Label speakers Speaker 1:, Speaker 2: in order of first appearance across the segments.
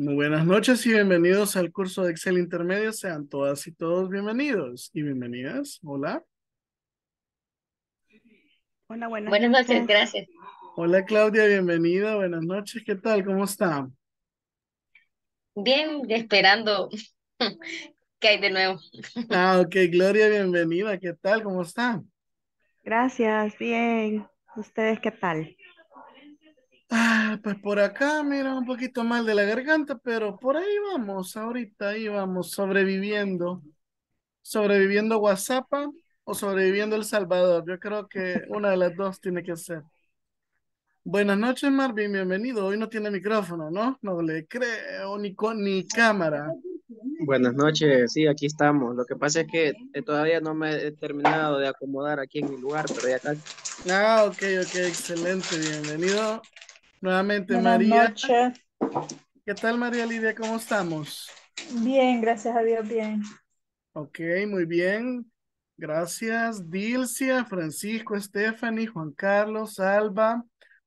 Speaker 1: Muy buenas noches y bienvenidos al curso de Excel Intermedio. Sean todas y todos bienvenidos y bienvenidas. Hola.
Speaker 2: Hola, buenas,
Speaker 3: Buenas noches, gracias.
Speaker 1: Hola Claudia, bienvenida. Buenas noches. ¿Qué tal? ¿Cómo está?
Speaker 3: Bien, esperando que hay de nuevo.
Speaker 1: Ah, ok. Gloria, bienvenida. ¿Qué tal? ¿Cómo está?
Speaker 2: Gracias, bien. ¿Ustedes qué tal?
Speaker 1: Ah, pues por acá, mira, un poquito mal de la garganta, pero por ahí vamos, ahorita ahí vamos, sobreviviendo. Sobreviviendo WhatsApp o sobreviviendo El Salvador. Yo creo que una de las dos tiene que ser. Buenas noches, Marvin, bienvenido. Hoy no tiene micrófono, ¿no? No le creo ni con ni cámara.
Speaker 4: Buenas noches, sí, aquí estamos. Lo que pasa es que eh, todavía no me he terminado de acomodar aquí en mi lugar, pero ya casi.
Speaker 1: Ah, ok, ok, excelente, bienvenido. Nuevamente,
Speaker 5: Buenas
Speaker 1: María.
Speaker 5: noches.
Speaker 1: ¿Qué tal, María Lidia? ¿Cómo estamos?
Speaker 5: Bien, gracias a Dios, bien.
Speaker 1: Ok, muy bien. Gracias, Dilcia, Francisco, Stephanie, Juan Carlos, Alba,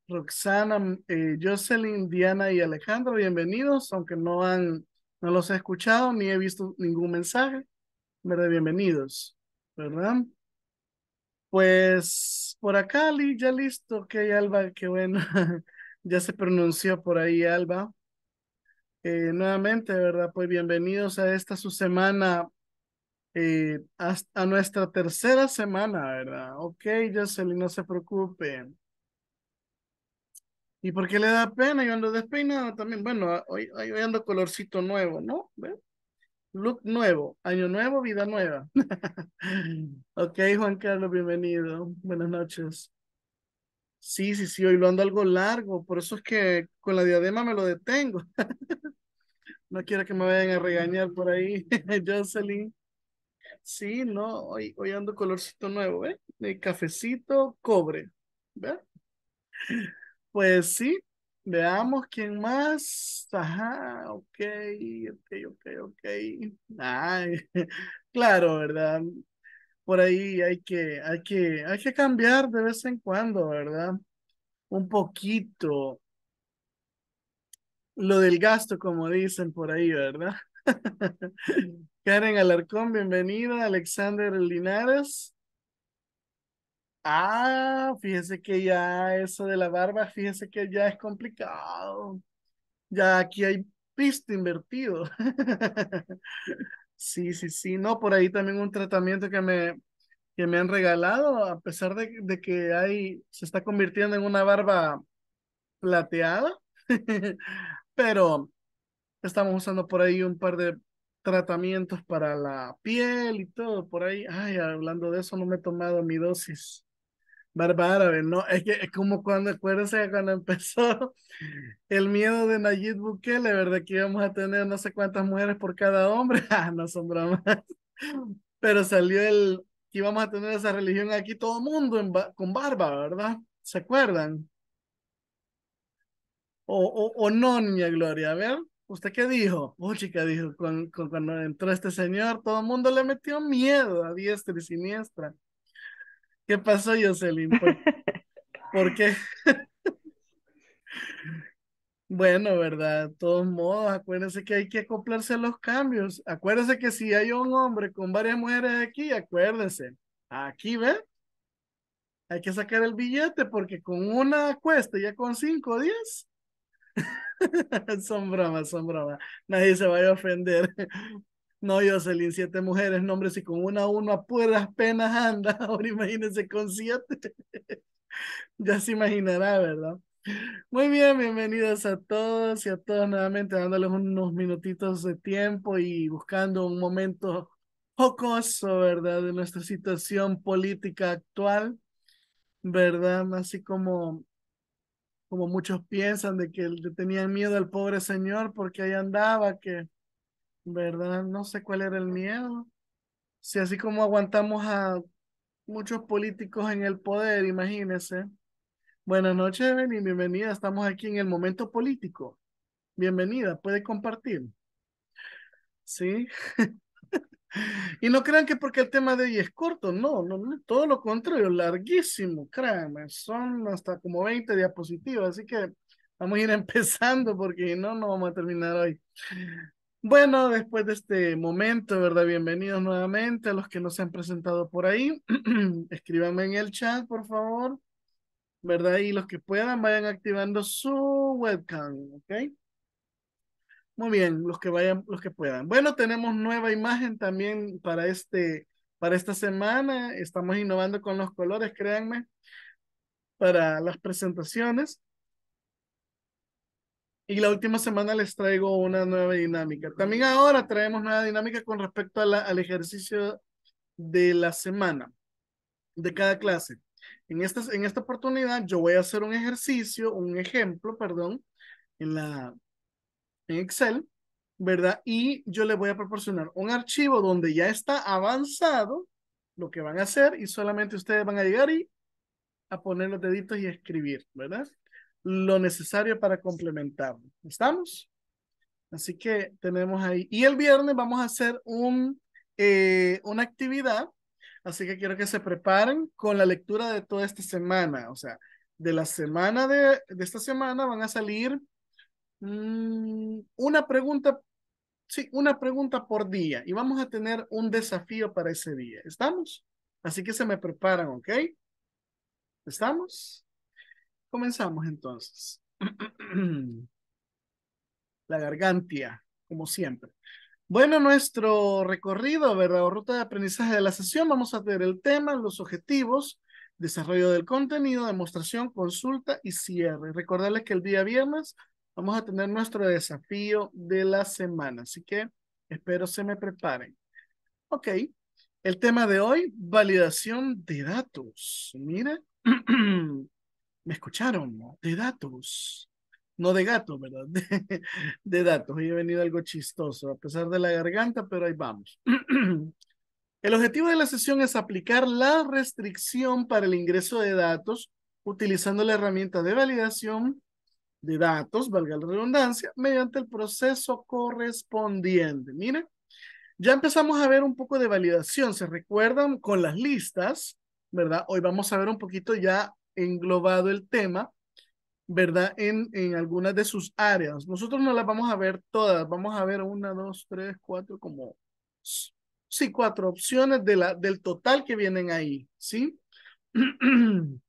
Speaker 1: Roxana, eh, Jocelyn, Diana y Alejandro, bienvenidos, aunque no han, no los he escuchado ni he visto ningún mensaje, ¿verdad? Bienvenidos, ¿verdad? Pues por acá, ya listo, ok, Alba, qué bueno, ya se pronunció por ahí, Alba. Eh, nuevamente, ¿verdad? Pues bienvenidos a esta su semana eh, a nuestra tercera semana, ¿verdad? Ok, Jocelyn, no se preocupe. ¿Y por qué le da pena? Yo ando despeinado también. Bueno, hoy, hoy ando colorcito nuevo, ¿no? Look nuevo, año nuevo, vida nueva. ok, Juan Carlos, bienvenido. Buenas noches. Sí, sí, sí, hoy lo ando algo largo, por eso es que con la diadema me lo detengo. no quiero que me vayan a regañar por ahí, Jocelyn. Sí, no, hoy, hoy ando colorcito nuevo, ¿eh? De cafecito, cobre, ¿ve? Pues sí, veamos quién más. Ajá, ok, ok, ok, ok. Ay, claro, ¿verdad? Por ahí hay que, hay que, hay que cambiar de vez en cuando, ¿verdad? Un poquito. Lo del gasto, como dicen por ahí, ¿verdad? Karen Alarcón, bienvenida. Alexander Linares. Ah, fíjese que ya eso de la barba, fíjese que ya es complicado. Ya aquí hay pisto invertido. Sí, sí, sí. No, por ahí también un tratamiento que me, que me han regalado, a pesar de, de que hay, se está convirtiendo en una barba plateada. Pero estamos usando por ahí un par de tratamientos para la piel y todo por ahí. Ay, hablando de eso, no me he tomado mi dosis. Barba no, es que es como cuando, acuérdense cuando empezó el miedo de Nayib Bukele, ¿verdad? Que íbamos a tener no sé cuántas mujeres por cada hombre, ah, no son bromas, pero salió el que íbamos a tener esa religión aquí todo el mundo con barba, ¿verdad? ¿Se acuerdan? O, o, o no, niña Gloria, a ¿usted qué dijo? Oh, chica, dijo, con, con- cuando entró este señor, todo el mundo le metió miedo a diestra y siniestra. ¿Qué pasó, Jocelyn? ¿Por, por qué? Bueno, ¿verdad? De todos modos, acuérdense que hay que acoplarse a los cambios. Acuérdense que si hay un hombre con varias mujeres aquí, acuérdense. Aquí, ¿ve? Hay que sacar el billete porque con una cuesta, ya con cinco o diez. Son bromas, son bromas. Nadie se vaya a ofender. No, Jocelyn, siete mujeres, no, hombre, si con una uno a puras penas anda, ahora imagínense con siete. Ya se imaginará, ¿verdad? Muy bien, bienvenidos a todos y a todas nuevamente, dándoles unos minutitos de tiempo y buscando un momento jocoso, ¿verdad? De nuestra situación política actual, ¿verdad? Así como, como muchos piensan de que tenían miedo al pobre señor porque ahí andaba, que, ¿verdad? No sé cuál era el miedo. Si así como aguantamos a muchos políticos en el poder, imagínense. Buenas noches, Evelyn, bienvenida. Estamos aquí en el momento político. Bienvenida, puede compartir. Sí. Y no crean que porque el tema de hoy es corto, no, no, no, todo lo contrario, larguísimo, créanme, son hasta como 20 diapositivas, así que Vamos a ir empezando porque no, no vamos a terminar hoy. Bueno, después de este momento, ¿verdad? Bienvenidos nuevamente a los que no se han presentado por ahí. Escríbanme en el chat, por favor. ¿Verdad? Y los que puedan, vayan activando su webcam, ¿ok? Muy bien, los que vayan, los que puedan. Bueno, tenemos nueva imagen también para este, para esta semana. Estamos innovando con los colores, créanme, para las presentaciones. Y la última semana les traigo una nueva dinámica. También ahora traemos nueva dinámica con respecto al ejercicio de la semana, de cada clase. En esta, en esta oportunidad yo voy a hacer un ejercicio, un ejemplo, perdón, en, la, en Excel, ¿verdad? Y yo les voy a proporcionar un archivo donde ya está avanzado lo que van a hacer y solamente ustedes van a llegar y a poner los deditos y escribir, ¿verdad? Lo necesario para complementarlo. ¿Estamos? Así que tenemos ahí. Y el viernes vamos a hacer un, eh, una actividad. Así que quiero que se preparen con la lectura de toda esta semana. O sea, de la semana de, de esta semana van a salir mm, una pregunta, sí, una pregunta por día. Y vamos a tener un desafío para ese día. ¿Estamos? Así que se me preparan, ¿ok? ¿Estamos? Comenzamos entonces. La gargantia, como siempre. Bueno, nuestro recorrido, ¿verdad? O ruta de aprendizaje de la sesión, vamos a ver el tema, los objetivos, desarrollo del contenido, demostración, consulta y cierre. Recordarles que el día viernes vamos a tener nuestro desafío de la semana, así que espero se me preparen. Ok, el tema de hoy, validación de datos. Mire, ¿Me escucharon? De datos. No de gato, ¿verdad? De, datos. Hoy he venido algo chistoso, a pesar de la garganta, pero ahí vamos. El objetivo de la sesión es aplicar la restricción para el ingreso de datos utilizando la herramienta de validación de datos, valga la redundancia, mediante el proceso correspondiente. Miren, ya empezamos a ver un poco de validación. ¿Se recuerdan con las listas? ¿Verdad? Hoy vamos a ver un poquito ya englobado el tema, ¿verdad? En, en algunas de sus áreas. Nosotros no las vamos a ver todas, vamos a ver una, dos, tres, cuatro, como, sí, cuatro opciones de la, del total que vienen ahí, ¿sí?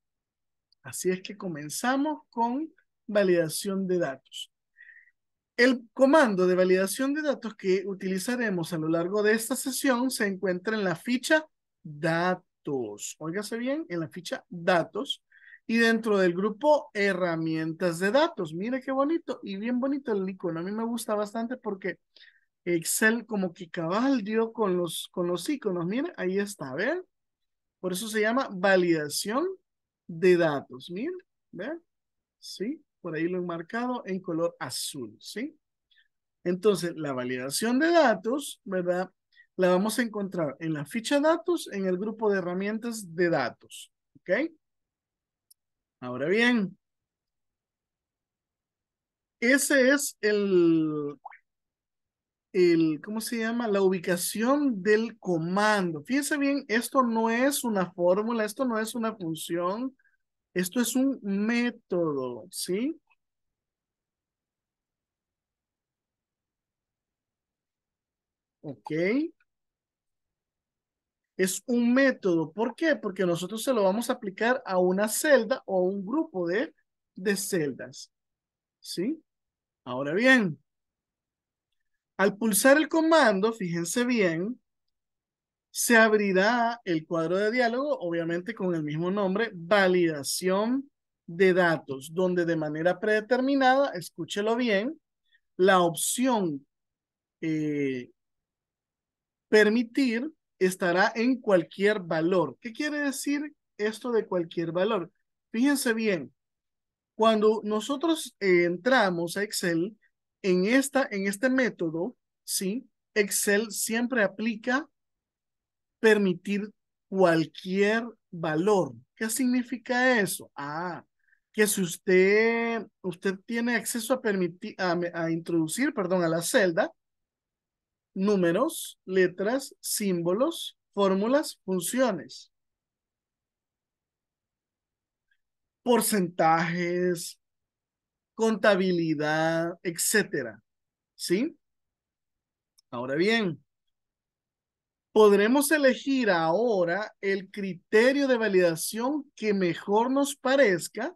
Speaker 1: Así es que comenzamos con validación de datos. El comando de validación de datos que utilizaremos a lo largo de esta sesión se encuentra en la ficha datos. Óigase bien, en la ficha datos y dentro del grupo herramientas de datos. Mire qué bonito y bien bonito el icono. A mí me gusta bastante porque Excel como que cabal dio con los, con los iconos. Mire, ahí está, ¿ven? Por eso se llama validación de datos. Miren, ¿ven? Sí, por ahí lo he marcado en color azul, ¿sí? Entonces, la validación de datos, ¿verdad? La vamos a encontrar en la ficha datos, en el grupo de herramientas de datos, ¿ok? Ahora bien, ese es el, el, ¿cómo se llama? La ubicación del comando. Fíjense bien, esto no es una fórmula, esto no es una función, esto es un método, ¿sí? Ok es un método. ¿Por qué? Porque nosotros se lo vamos a aplicar a una celda o un grupo de, de celdas. ¿Sí? Ahora bien, al pulsar el comando, fíjense bien, se abrirá el cuadro de diálogo, obviamente con el mismo nombre, validación de datos, donde de manera predeterminada, escúchelo bien, la opción eh, permitir estará en cualquier valor. ¿Qué quiere decir esto de cualquier valor? Fíjense bien, cuando nosotros entramos a Excel, en, esta, en este método, ¿sí? Excel siempre aplica permitir cualquier valor. ¿Qué significa eso? Ah, que si usted, usted tiene acceso a permitir, a introducir, perdón, a la celda, números, letras, símbolos, fórmulas, funciones. Porcentajes, contabilidad, etcétera. ¿Sí? Ahora bien, podremos elegir ahora el criterio de validación que mejor nos parezca,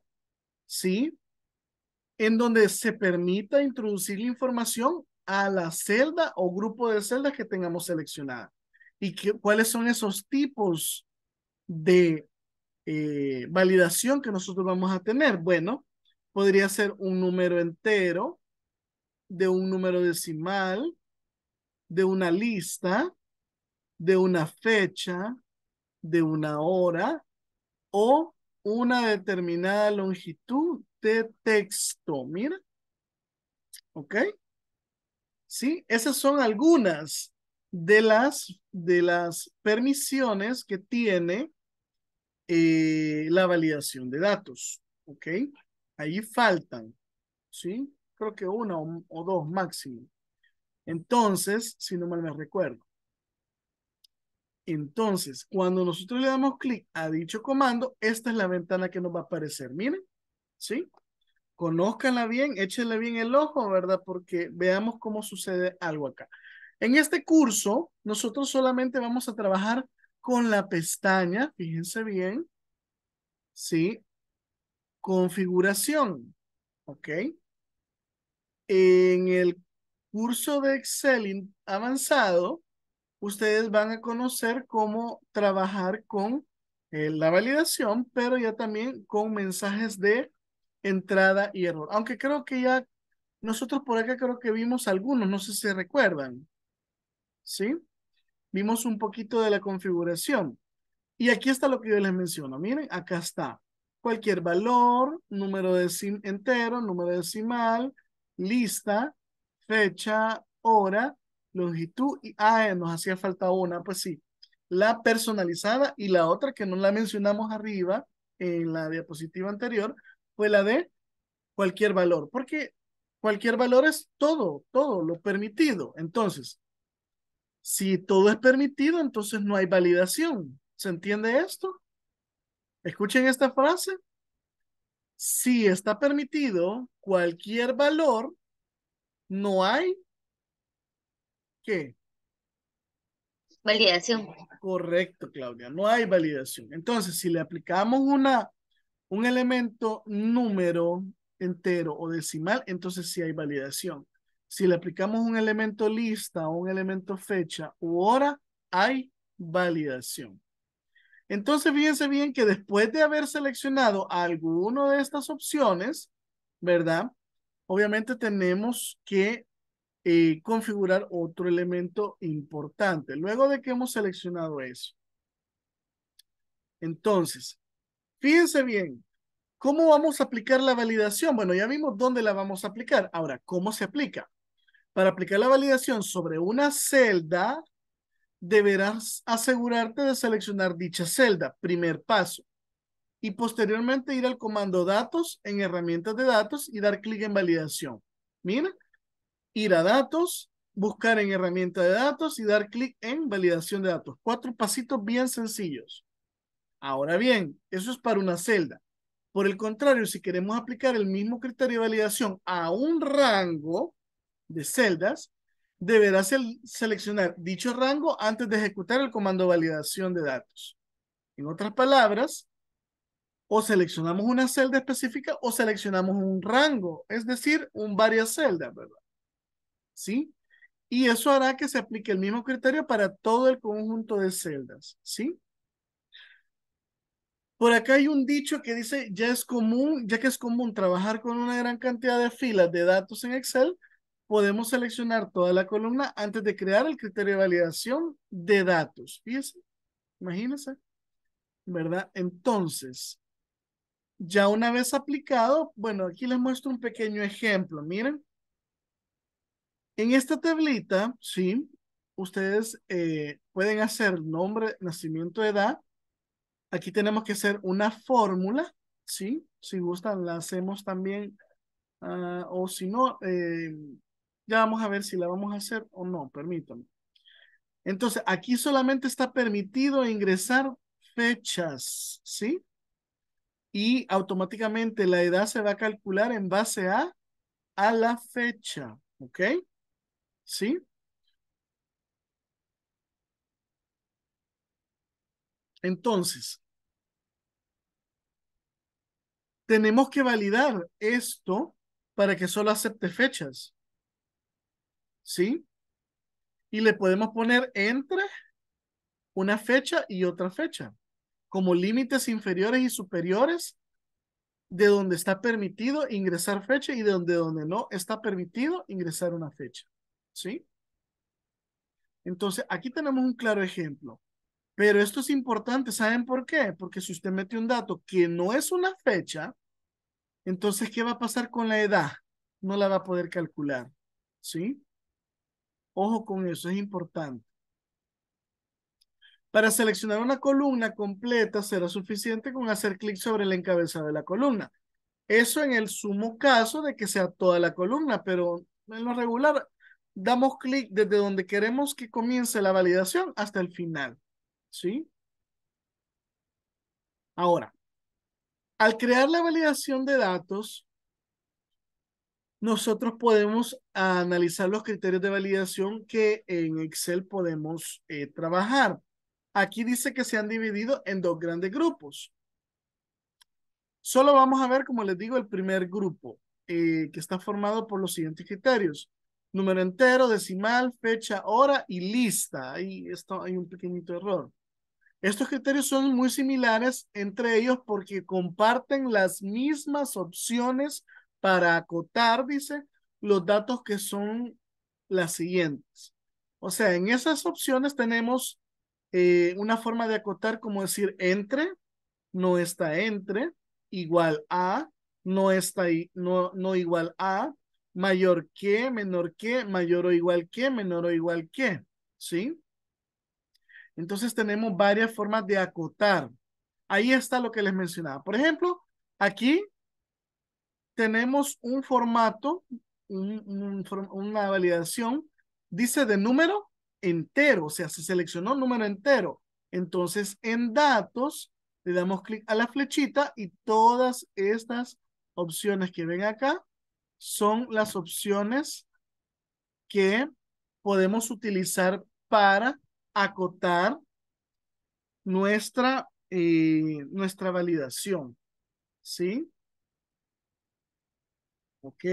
Speaker 1: ¿sí? En donde se permita introducir información a la celda o grupo de celdas que tengamos seleccionada. ¿Y qué, cuáles son esos tipos de eh, validación que nosotros vamos a tener? Bueno, podría ser un número entero, de un número decimal, de una lista, de una fecha, de una hora o una determinada longitud de texto. Mira. ¿Ok? Sí, esas son algunas de las, de las permisiones que tiene eh, la validación de datos. ¿Ok? Ahí faltan. ¿Sí? Creo que una o, o dos máximo. Entonces, si no mal me recuerdo. Entonces, cuando nosotros le damos clic a dicho comando, esta es la ventana que nos va a aparecer. Miren, ¿sí? Conózcanla bien, échenle bien el ojo, ¿verdad? Porque veamos cómo sucede algo acá. En este curso, nosotros solamente vamos a trabajar con la pestaña, fíjense bien, ¿sí? Configuración, ¿ok? En el curso de Excel avanzado, ustedes van a conocer cómo trabajar con eh, la validación, pero ya también con mensajes de entrada y error. Aunque creo que ya nosotros por acá creo que vimos algunos, no sé si recuerdan. ¿Sí? Vimos un poquito de la configuración. Y aquí está lo que yo les menciono. Miren, acá está. Cualquier valor, número de entero, número decimal, lista, fecha, hora, longitud y ah, nos hacía falta una, pues sí, la personalizada y la otra que no la mencionamos arriba en la diapositiva anterior fue la de cualquier valor, porque cualquier valor es todo, todo lo permitido. Entonces, si todo es permitido, entonces no hay validación. ¿Se entiende esto? Escuchen esta frase. Si está permitido cualquier valor, no hay ¿Qué?
Speaker 3: Validación.
Speaker 1: Correcto, Claudia. No hay validación. Entonces, si le aplicamos una, un elemento número entero o decimal, entonces sí hay validación. Si le aplicamos un elemento lista o un elemento fecha u hora, hay validación. Entonces, fíjense bien que después de haber seleccionado alguno de estas opciones, ¿verdad? Obviamente tenemos que eh, configurar otro elemento importante. Luego de que hemos seleccionado eso. Entonces, fíjense bien, ¿cómo vamos a aplicar la validación? Bueno, ya vimos dónde la vamos a aplicar. Ahora, ¿cómo se aplica? Para aplicar la validación sobre una celda, deberás asegurarte de seleccionar dicha celda, primer paso. Y posteriormente ir al comando datos en herramientas de datos y dar clic en validación. Mira, ir a datos, buscar en herramienta de datos y dar clic en validación de datos. Cuatro pasitos bien sencillos. Ahora bien, eso es para una celda. Por el contrario, si queremos aplicar el mismo criterio de validación a un rango de celdas, deberás seleccionar dicho rango antes de ejecutar el comando de validación de datos. En otras palabras, o seleccionamos una celda específica o seleccionamos un rango, es decir, un varias celdas, ¿verdad? ¿sí? Y eso hará que se aplique el mismo criterio para todo el conjunto de celdas, ¿sí? Por acá hay un dicho que dice, ya es común, ya que es común trabajar con una gran cantidad de filas de datos en Excel, podemos seleccionar toda la columna antes de crear el criterio de validación de datos. Fíjense, imagínense, ¿verdad? Entonces, ya una vez aplicado, bueno, aquí les muestro un pequeño ejemplo. Miren, en esta tablita, sí, ustedes eh, pueden hacer nombre, nacimiento, edad. Aquí tenemos que hacer una fórmula, sí. Si gustan, la hacemos también. Ah, o si no, eh, ya vamos a ver si la vamos a hacer o no, permítanme. Entonces, aquí solamente está permitido ingresar fechas, ¿sí? y automáticamente la edad se va a calcular en base a, a la fecha, ¿ok? ¿Sí? Entonces, tenemos que validar esto para que solo acepte fechas. ¿Sí? Y le podemos poner entre una fecha y otra fecha, como límites inferiores y superiores de donde está permitido ingresar fecha y de donde, donde no está permitido ingresar una fecha. ¿Sí? Entonces, aquí tenemos un claro ejemplo. Pero esto es importante, ¿saben por qué? Porque si usted mete un dato que no es una fecha, entonces, ¿qué va a pasar con la edad? No la va a poder calcular, ¿sí? Ojo con eso, es importante. Para seleccionar una columna completa será suficiente con hacer clic sobre el encabezado de la columna. Eso en el sumo caso de que sea toda la columna, pero en lo regular damos clic desde donde queremos que comience la validación hasta el final. ¿Sí? Ahora, al crear la validación de datos, nosotros podemos analizar los criterios de validación que en Excel podemos eh, trabajar. Aquí dice que se han dividido en dos grandes grupos. Solo vamos a ver, como les digo, el primer grupo, eh, que está formado por los siguientes criterios. Número entero, decimal, fecha, hora y lista. Ahí esto, hay un pequeñito error. Estos criterios son muy similares entre ellos porque comparten las mismas opciones para acotar, dice, los datos que son las siguientes. O sea, en esas opciones tenemos eh, una forma de acotar como decir entre, no está entre, igual a, no está no, no igual a, mayor que, menor que, mayor o igual que, menor o igual que, ¿sí? Entonces tenemos varias formas de acotar. Ahí está lo que les mencionaba. Por ejemplo, aquí tenemos un formato, una validación, dice de número entero, o sea, se seleccionó número entero. Entonces, en datos, le damos clic a la flechita y todas estas opciones que ven acá son las opciones que podemos utilizar para acotar nuestra, eh, nuestra validación. ¿Sí? ¿Ok?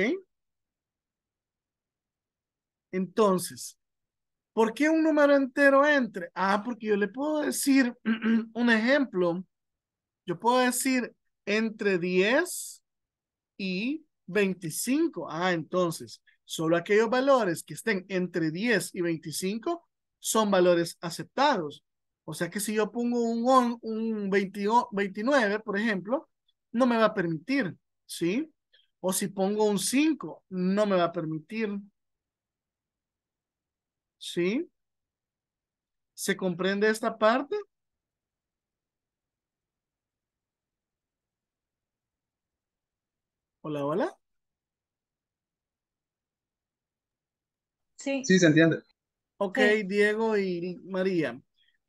Speaker 1: Entonces, ¿por qué un número entero entre? Ah, porque yo le puedo decir un ejemplo. Yo puedo decir entre 10 y 25. Ah, entonces, solo aquellos valores que estén entre 10 y 25 son valores aceptados. O sea que si yo pongo un, un 29, por ejemplo, no me va a permitir, ¿sí? O si pongo un 5, no me va a permitir. ¿Sí? ¿Se comprende esta parte? Hola, hola.
Speaker 5: Sí.
Speaker 6: Sí, se entiende.
Speaker 1: Ok, Diego y María.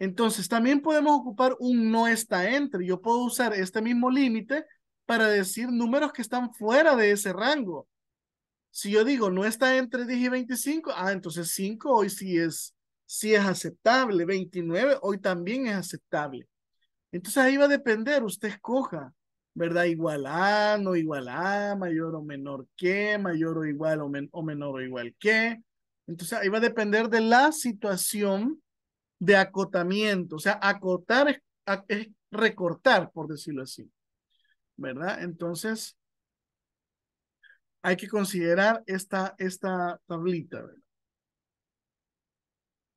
Speaker 1: Entonces, también podemos ocupar un no está entre. Yo puedo usar este mismo límite para decir números que están fuera de ese rango. Si yo digo no está entre 10 y 25, ah, entonces 5 hoy sí es, sí es aceptable. 29 hoy también es aceptable. Entonces ahí va a depender, usted escoja, ¿verdad? Igual a, no igual a, mayor o menor que, mayor o igual o, o menor o igual que. Entonces ahí va a depender de la situación de acotamiento. O sea, acotar es, recortar, por decirlo así. ¿Verdad? Entonces, hay que considerar esta, esta tablita.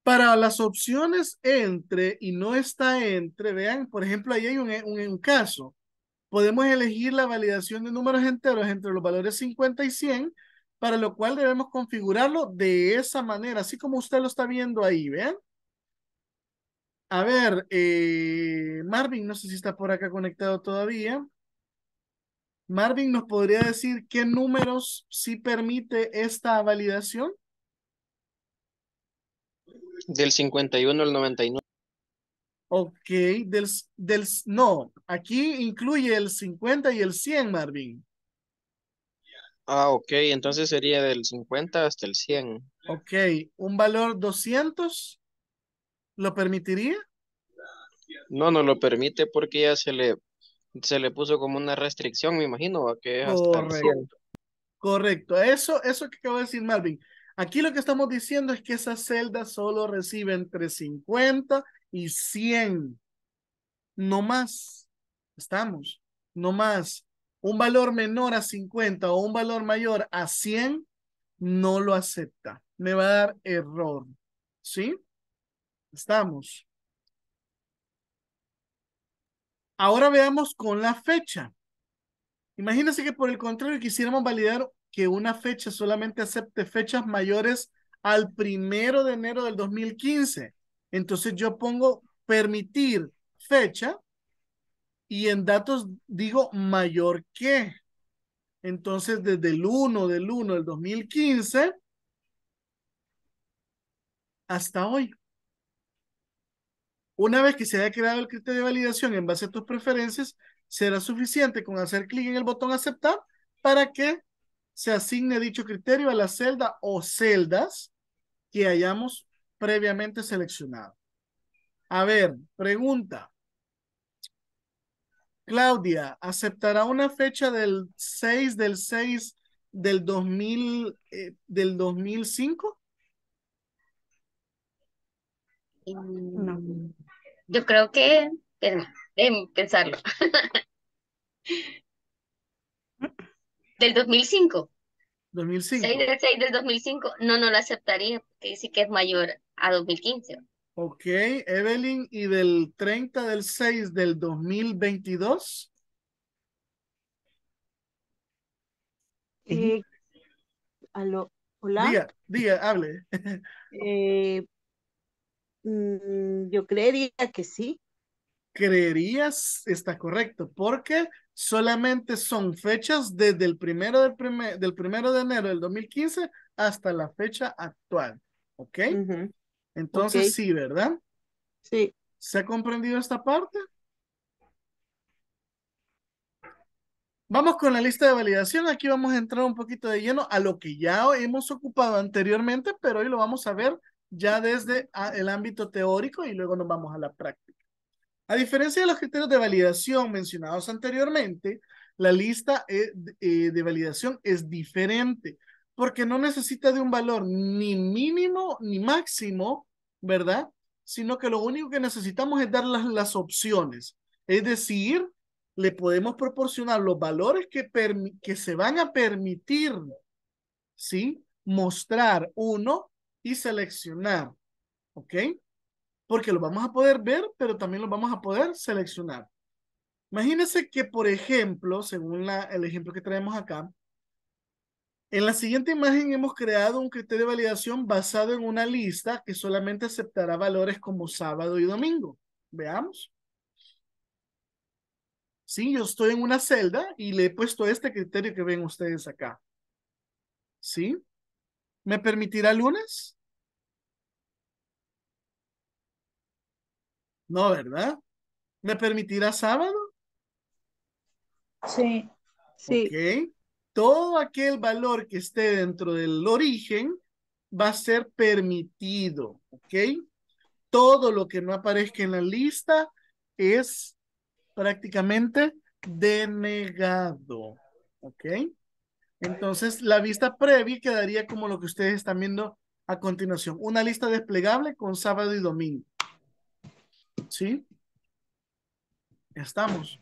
Speaker 1: Para las opciones entre y no está entre, vean, por ejemplo, ahí hay un, un, un caso. Podemos elegir la validación de números enteros entre los valores 50 y 100 para lo cual debemos configurarlo de esa manera, así como usted lo está viendo ahí, ¿ven? A ver, eh, Marvin, no sé si está por acá conectado todavía. Marvin, ¿nos podría decir qué números sí permite esta validación?
Speaker 4: Del 51 al 99.
Speaker 1: Ok, del, del, no, aquí incluye el 50 y el 100, Marvin.
Speaker 4: Ah, ok, entonces sería del 50 hasta el 100.
Speaker 1: Ok, un valor 200, ¿lo permitiría?
Speaker 4: No, no lo permite porque ya se le, se le puso como una restricción, me imagino, a que es hasta el 100.
Speaker 1: Correcto. Eso, eso que acabo de decir Marvin. Aquí lo que estamos diciendo es que esas celdas solo reciben entre 50 y 100. No más. Estamos. No más. Un valor menor a 50 o un valor mayor a 100 no lo acepta. Me va a dar error. ¿Sí? Estamos. Ahora veamos con la fecha. Imagínense que por el contrario quisiéramos validar que una fecha solamente acepte fechas mayores al primero de enero del 2015. Entonces yo pongo permitir fecha y en datos digo mayor que. Entonces desde el 1 del 1 del 2015 hasta hoy. Una vez que se haya creado el criterio de validación en base a tus preferencias, será suficiente con hacer clic en el botón aceptar para que se asigne dicho criterio a la celda o celdas que hayamos previamente seleccionado. A ver, pregunta. Claudia, ¿aceptará una fecha del 6 del 6 del 2000 eh, del 2005?
Speaker 3: No. Yo creo que, déjenme pensarlo. del 2005.
Speaker 1: 2005.
Speaker 3: 6 del 6 del 2005. No, no lo aceptaría porque dice que es mayor a 2015.
Speaker 1: Ok, Evelyn, ¿y del 30 del 6 del 2022?
Speaker 6: Eh, aló, hola.
Speaker 1: Diga, diga, hable.
Speaker 6: Eh, mm, yo creería que sí.
Speaker 1: Creerías, está correcto, porque solamente son fechas desde el primero del, primer, del primero de enero del 2015 hasta la fecha actual. ¿Ok? Entonces sí, ¿verdad?
Speaker 6: Sí,
Speaker 1: ¿Se ha comprendido esta parte? Vamos con la lista de validación. Aquí vamos a entrar un poquito de lleno a lo que ya hemos ocupado anteriormente, pero hoy lo vamos a ver ya desde ah, el ámbito teórico y luego nos vamos a la práctica. A diferencia de los criterios de validación mencionados anteriormente, la lista eh, eh, de validación es diferente porque no necesita de un valor ni mínimo ni máximo, ¿verdad? Sino que lo único que necesitamos es dar las, las opciones. Es decir, le podemos proporcionar los valores que, que se van a permitir, ¿sí? Mostrar uno y seleccionar, ¿ok? Porque lo vamos a poder ver, pero también lo vamos a poder seleccionar. Imagínense que, por ejemplo, según la, el ejemplo que traemos acá, en la siguiente imagen hemos creado un criterio de validación basado en una lista que solamente aceptará valores como sábado y domingo. Veamos. Sí, yo estoy en una celda y le he puesto este criterio que ven ustedes acá. ¿Sí? ¿Me permitirá lunes? No, ¿verdad? ¿Me permitirá sábado?
Speaker 5: Sí.
Speaker 6: sí.
Speaker 1: Ok. Todo aquel valor que esté dentro del origen va a ser permitido. ¿Ok? Todo lo que no aparezca en la lista es prácticamente denegado. ¿Ok? Entonces, la vista previa quedaría como lo que ustedes están viendo a continuación. Una lista desplegable con sábado y domingo. ¿Sí? Estamos.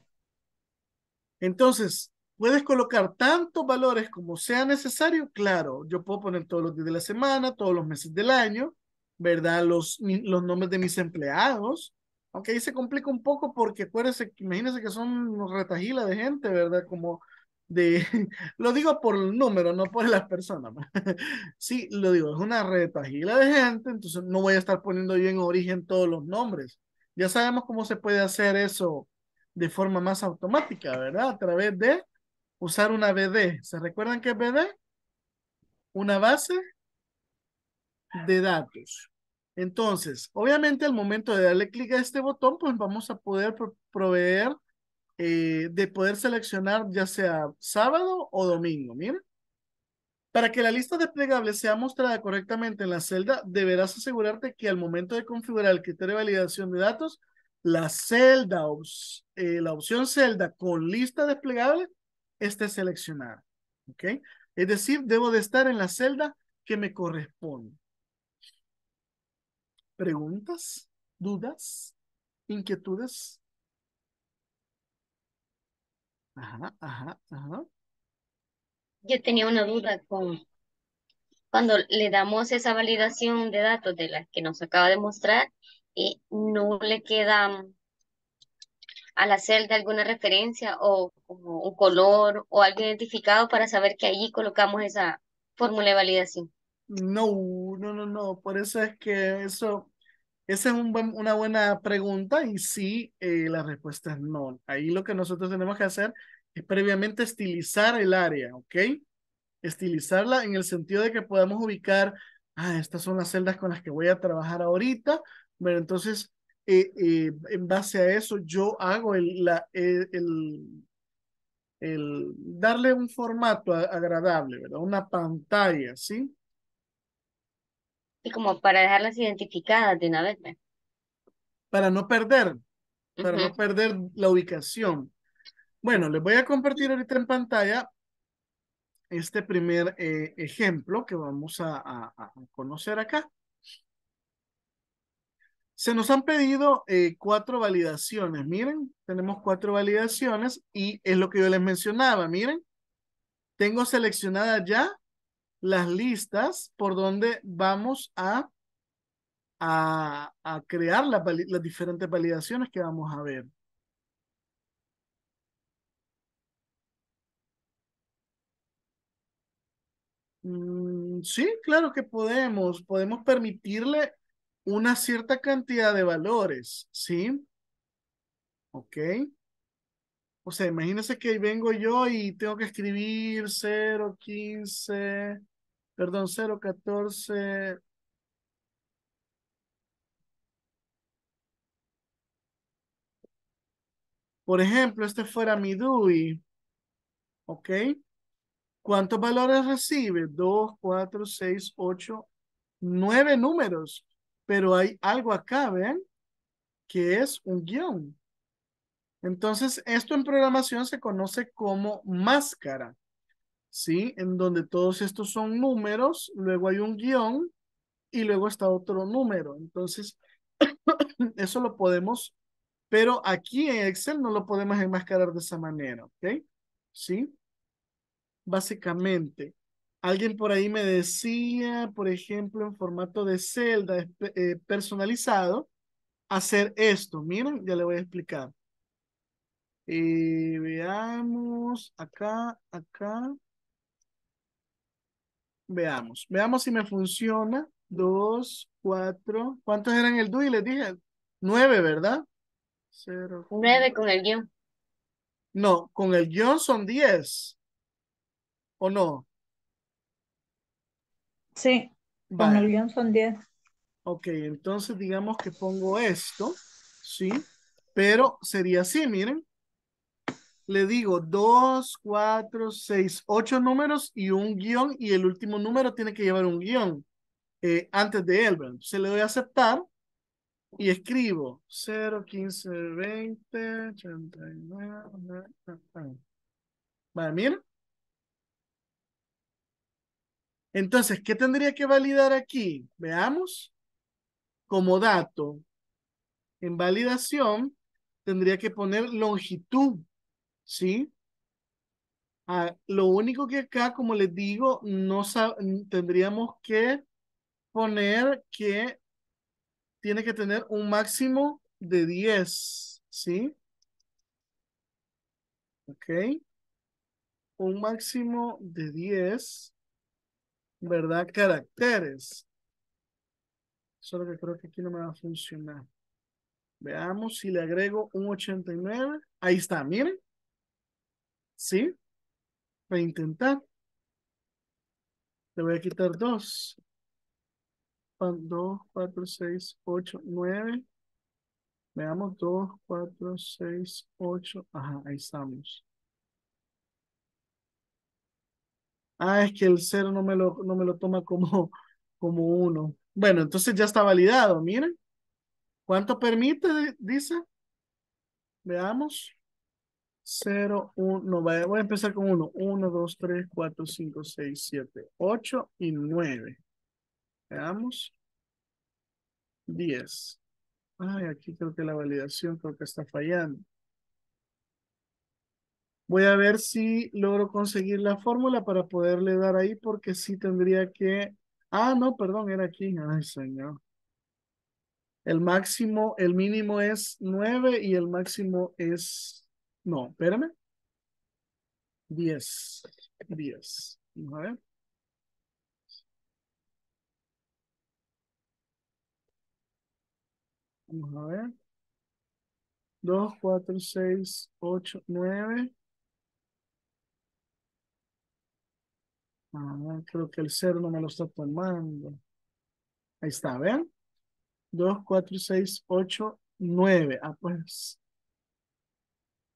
Speaker 1: Entonces, puedes colocar tantos valores como sea necesario. Claro, yo puedo poner todos los días de la semana, todos los meses del año, ¿verdad? Los, los nombres de mis empleados. Aunque ahí se complica un poco porque acuérdense, imagínense que son retajilas de gente, ¿verdad? Como de, lo digo por el número, no por las personas. sí, lo digo, es una retajila de gente, entonces no voy a estar poniendo yo en origen todos los nombres. Ya sabemos cómo se puede hacer eso de forma más automática, ¿verdad? A través de usar una BD. ¿Se recuerdan qué es BD? Una base de datos. Entonces, obviamente al momento de darle clic a este botón, pues vamos a poder pro- proveer eh, de poder seleccionar ya sea sábado o domingo. Miren. Para que la lista desplegable sea mostrada correctamente en la celda, deberás asegurarte que al momento de configurar el criterio de validación de datos, la celda, eh, la opción celda con lista desplegable esté seleccionada. ¿Ok? Es decir, debo de estar en la celda que me corresponde. ¿Preguntas? ¿Dudas? ¿Inquietudes? Ajá, ajá, ajá.
Speaker 3: Yo tenía una duda con cuando le damos esa validación de datos de la que nos acaba de mostrar, y no le queda mm, a la celda alguna referencia o un color o algo identificado para saber que allí colocamos esa fórmula de validación.
Speaker 1: No, no, no, no. Por eso es que eso, esa es una buena pregunta y sí, eh, la respuesta es no. Ahí lo que nosotros tenemos que hacer es previamente estilizar el área, ¿ok? Estilizarla en el sentido de que podamos ubicar, ah, estas son las celdas con las que voy a trabajar ahorita. Bueno, entonces, eh, eh, en base a eso, yo hago el, la, el, el, el darle un formato a- agradable, ¿verdad? Una pantalla, ¿sí?
Speaker 3: Y como para dejarlas identificadas de una vez, ¿ve?
Speaker 1: Para no perder, para no perder la ubicación. Bueno, les voy a compartir ahorita en pantalla este primer eh, ejemplo que vamos a, a- a conocer acá. Se nos han pedido eh, cuatro validaciones. Miren, tenemos cuatro validaciones y es lo que yo les mencionaba. Miren, tengo seleccionadas ya las listas por donde vamos a, a, a crear las, las diferentes validaciones que vamos a ver. Mm, sí, claro que podemos. Podemos permitirle una cierta cantidad de valores, ¿sí? Ok. O sea, imagínense que vengo yo y tengo que escribir 015, perdón, 014. Por ejemplo, este fuera mi DUI. ¿Ok? ¿Cuántos valores recibe? 2, 4, 6, 8, 9 números. Pero hay algo acá, ¿ven? Que es un guion. Entonces, esto en programación se conoce como máscara, ¿sí? En donde todos estos son números, luego hay un guion y luego está otro número. Entonces, eso lo podemos, pero aquí en Excel no lo podemos enmascarar de esa manera, ¿ok? ¿Sí? Básicamente, alguien por ahí me decía, por ejemplo, en formato de celda eh, personalizado, hacer esto. Miren, ya le voy a explicar. Eh, veamos acá, acá. Veamos, veamos si me funciona. Dos, cuatro. ¿Cuántos eran el DUI? Les dije nueve, ¿verdad? Cero.
Speaker 3: Nueve con el guion.
Speaker 1: No, con el guion son diez. ¿O no?
Speaker 5: Sí, con
Speaker 1: Vale.
Speaker 5: el guion son 10.
Speaker 1: Ok, entonces digamos que pongo esto, ¿sí? Pero sería así, miren. Le digo dos, cuatro, seis, ocho números y un guion y el último número tiene que llevar un guion eh, antes de él. Se le doy a aceptar y escribo 0, 15, 20, 89. Vale, miren. Entonces, ¿qué tendría que validar aquí? Veamos. Como dato, en validación, tendría que poner longitud, ¿sí? Ah, lo único que acá, como les digo, no tendríamos que poner que tiene que tener un máximo de 10, ¿sí? Ok. Un máximo de 10, ¿verdad? Caracteres. Solo que creo que aquí no me va a funcionar. Veamos si le agrego un 89. Ahí está, miren. ¿Sí? Voy intentar. Le voy a quitar dos. 2, 4, 6, 8, 9. Veamos, 2, 4, 6, 8. Ajá, ahí estamos. Ah, es que el 0 no me lo, no me lo toma como, como 1. Bueno, entonces ya está validado, miren. ¿Cuánto permite? Dice. Veamos. 0, 1, no, voy a empezar con 1. 1, 2, 3, 4, 5, 6, 7, 8 y 9. Veamos. 10. Ay, aquí creo que la validación creo que está fallando. Voy a ver si logro conseguir la fórmula para poderle dar ahí porque sí tendría que... Ah, no, perdón, era aquí. Ay, señor. El máximo, el mínimo es 9 y el máximo es... No, espérame. 10. 10. Vamos a ver. Vamos a ver. 2, 4, 6, 8, 9. Ah, creo que el 0 no me lo está tomando. Ahí está, ¿ven? 2, 4, 6, 8, 9. Ah, pues.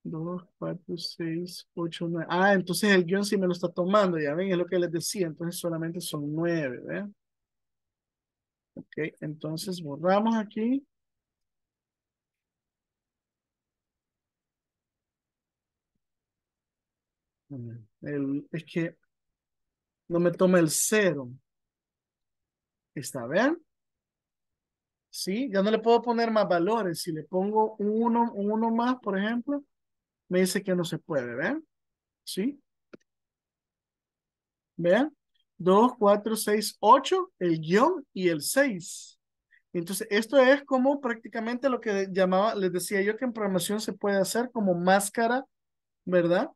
Speaker 1: 2, 4, 6, 8, 9. Ah, entonces el guion sí me lo está tomando, ya ven, es lo que les decía. Entonces solamente son 9, ¿ven? Ok, entonces borramos aquí. El, es que no me toma el cero. ¿Está bien? Sí, ya no le puedo poner más valores. Si le pongo uno, uno más, por ejemplo, me dice que no se puede, ¿ven? ¿Sí? ¿Vean? 2, 4, 6, 8, el guion y el 6. Entonces, esto es como prácticamente lo que llamaba, les decía yo que en programación se puede hacer como máscara, ¿verdad?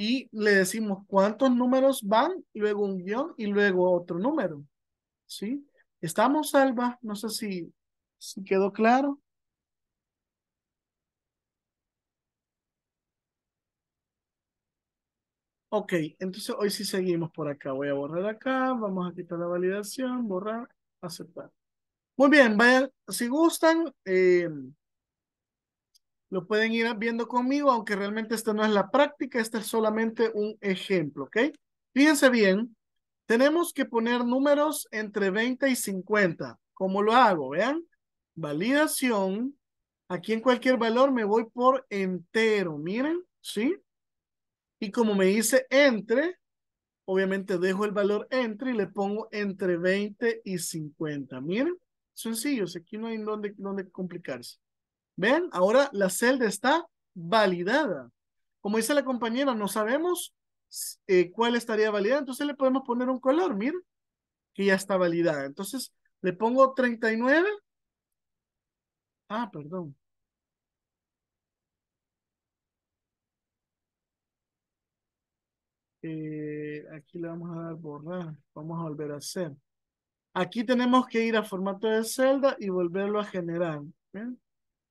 Speaker 1: Y le decimos cuántos números van, luego un guion y luego otro número. ¿Sí? ¿Estamos, Alba? No sé si, si quedó claro. Ok, entonces hoy sí seguimos por acá. Voy a borrar acá, vamos a quitar la validación, borrar, aceptar. Muy bien, vayan, si gustan, eh, lo pueden ir viendo conmigo, aunque realmente esta no es la práctica, este es solamente un ejemplo, ¿ok? Fíjense bien, tenemos que poner números entre 20 y 50. ¿Cómo lo hago? Vean, validación. Aquí en cualquier valor me voy por entero, miren, ¿sí? Y como me dice entre, obviamente dejo el valor entre y le pongo entre 20 y 50. Miren, sencillo, aquí no hay donde, donde complicarse. ¿Ven? Ahora la celda está validada. Como dice la compañera, no sabemos eh, cuál estaría validada, entonces le podemos poner un color, miren, que ya está validada. Entonces, le pongo 39. Ah, perdón. Eh, aquí le vamos a dar borrar. Vamos a volver a hacer. Aquí tenemos que ir a formato de celda y volverlo a generar. ¿Ven?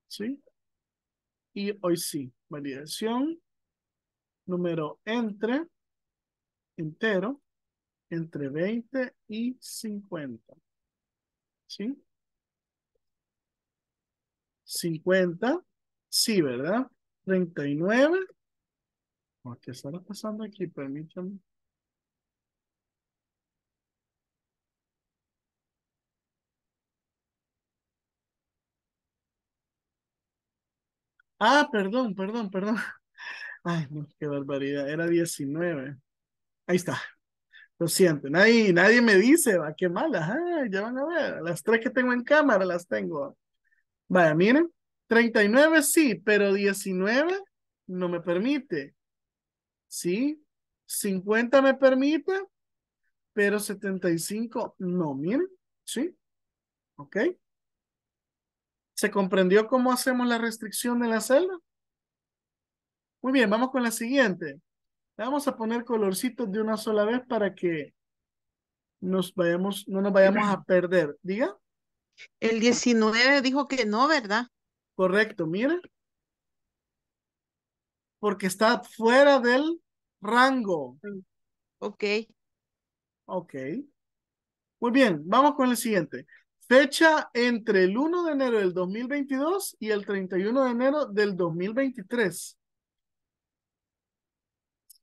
Speaker 1: ¿Sí? Y hoy sí, validación, número entre, entero, entre 20 y 50. ¿Sí? 50, sí, ¿verdad? 39. ¿Qué estará pasando aquí? Permítanme. Ah, perdón, perdón, perdón. Ay, no, qué barbaridad. Era 19. Ahí está. Lo siento. Nadie, nadie me dice, va, qué mala. ya van a ver. Las tres que tengo en cámara las tengo. Vaya, miren. 39 sí, pero 19 no me permite. ¿Sí? 50 me permite, pero 75 no. Miren. ¿Sí? ¿Ok? ¿Se comprendió cómo hacemos la restricción de la celda? Muy bien, vamos con la siguiente. Vamos a poner colorcitos de una sola vez para que nos vayamos, no nos vayamos a perder. Diga.
Speaker 6: El 19 dijo que no, ¿verdad?
Speaker 1: Correcto, mira. Porque está fuera del rango.
Speaker 6: Ok.
Speaker 1: Ok. Muy bien, vamos con el siguiente. Fecha entre el 1 de enero del 2022 y el 31 de enero del 2023.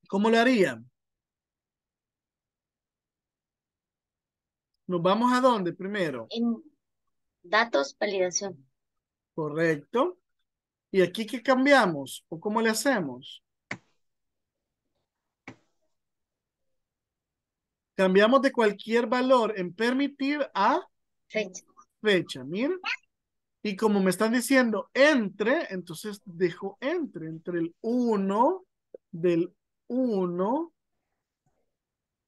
Speaker 1: ¿Cómo lo harían? ¿Nos vamos a dónde primero?
Speaker 3: En datos, validación.
Speaker 1: Correcto. ¿Y aquí qué cambiamos? ¿O cómo le hacemos? Cambiamos de cualquier valor en permitir a
Speaker 3: Fecha.
Speaker 1: fecha. Miren. Y como me están diciendo entre, entonces dejo entre, entre el 1 del 1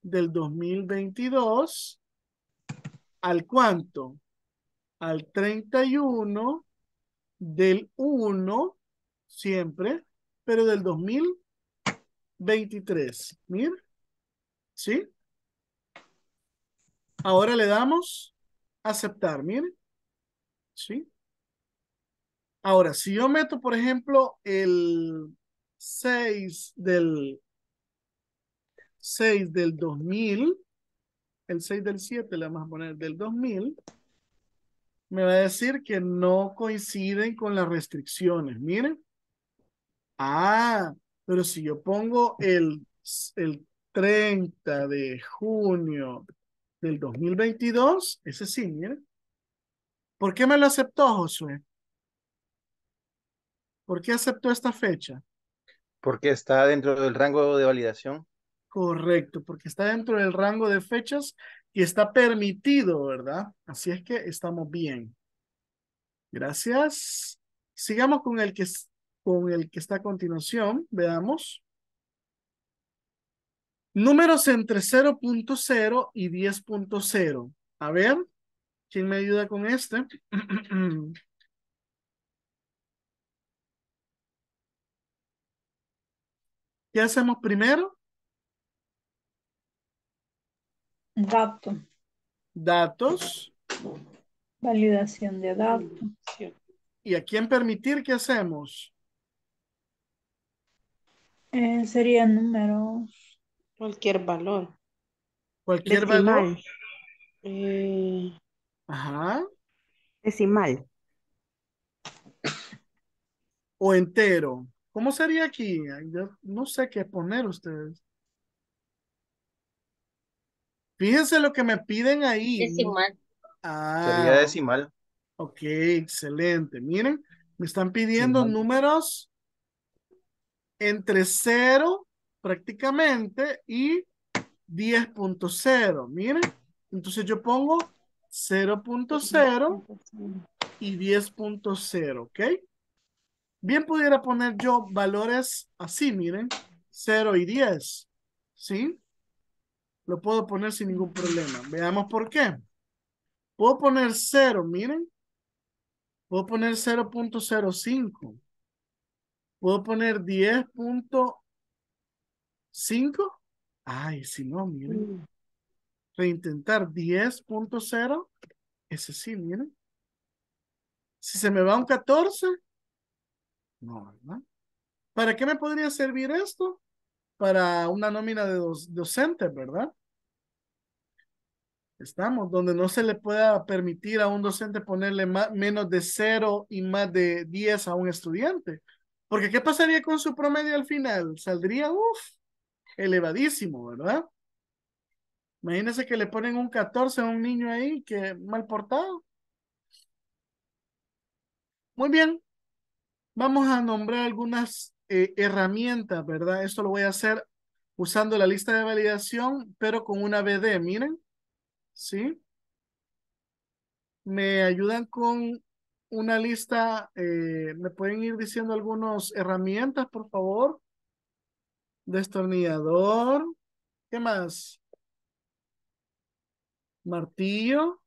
Speaker 1: del 2022 al cuánto? Al 31 del 1 siempre, pero del 2023. Miren. ¿Sí? Ahora le damos aceptar, miren. ¿Sí? Ahora, si yo meto, por ejemplo, el 6 del 6 del 2000, el 6 del 7 le vamos a poner del 2000, me va a decir que no coinciden con las restricciones. Miren. Ah, pero si yo pongo el, el 30 de junio del 2022, ese sí, miren. ¿Por qué me lo aceptó, Josué? ¿Por qué aceptó esta fecha?
Speaker 7: Porque está dentro del rango de validación.
Speaker 1: Correcto, porque está dentro del rango de fechas y está permitido, ¿verdad? Así es que estamos bien. Gracias. Sigamos con el que, con el que está a continuación. Veamos. Números entre 0.0 y 10.0. A ver, ¿quién me ayuda con este? ¿Qué hacemos primero?
Speaker 5: Dato.
Speaker 1: Datos.
Speaker 5: Validación de datos.
Speaker 1: ¿Y a quién permitir qué hacemos?
Speaker 5: Eh, serían números.
Speaker 6: Cualquier valor.
Speaker 1: Cualquier valor.
Speaker 2: Decimal.
Speaker 6: Eh,
Speaker 1: Ajá.
Speaker 2: Decimal.
Speaker 1: O entero. ¿Cómo sería aquí? Yo no sé qué poner ustedes. Fíjense lo que me piden ahí.
Speaker 3: Decimal.
Speaker 7: Sería
Speaker 1: Ah,
Speaker 7: decimal.
Speaker 1: ok, excelente. Miren, me están pidiendo
Speaker 7: Decimal.
Speaker 1: números entre 0 prácticamente y 10.0. Miren, entonces yo pongo 0.0 y 10.0, ¿ok? Bien pudiera poner yo valores así, miren, 0 y 10, ¿sí? Lo puedo poner sin ningún problema. Veamos por qué. Puedo poner 0, miren. Puedo poner 0.05. Puedo poner 10.5. Ay, si no, miren. Reintentar 10.0. Ese sí, miren. Si se me va un 14. No, ¿verdad? ¿Para qué me podría servir esto? Para una nómina de dos, docentes, ¿verdad? Estamos, donde no se le pueda permitir a un docente ponerle más, menos de 0 y más de 10 a un estudiante. Porque ¿qué pasaría con su promedio al final? Saldría, uff, elevadísimo, ¿verdad? Imagínense que le ponen un 14 a un niño ahí que mal portado. Muy bien. Vamos a nombrar algunas eh, herramientas, ¿verdad? Esto lo voy a hacer usando la lista de validación, pero con una BD, miren. ¿Sí? Me ayudan con una lista, eh, ¿me pueden ir diciendo algunas herramientas, por favor? Destornillador. ¿Qué más? Martillo,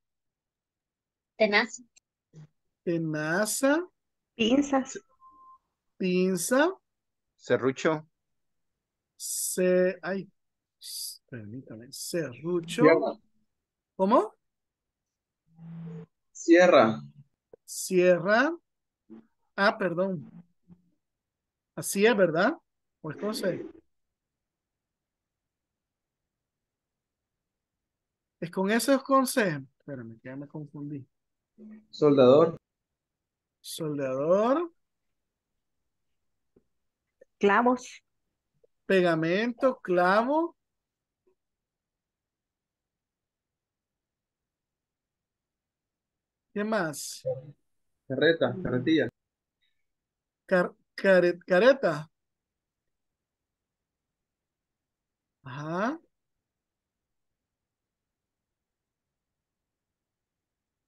Speaker 3: Tenaz.
Speaker 1: tenaza,
Speaker 2: Pinzas.
Speaker 1: pinza,
Speaker 7: Serrucho.
Speaker 1: se, ay, permítame, serrucho.
Speaker 8: Sierra.
Speaker 1: ¿Cómo?
Speaker 8: Sierra.
Speaker 1: Sierra. Ah, perdón. Así es, ¿verdad? Pues entonces. ¿Es con S o es con C? Espérame, que ya me confundí.
Speaker 4: Soldador.
Speaker 1: Soldador,
Speaker 2: Clavos.
Speaker 1: pegamento, clavo. ¿Qué más?
Speaker 4: Carreta, carretilla.
Speaker 1: Car- care- careta. Ajá.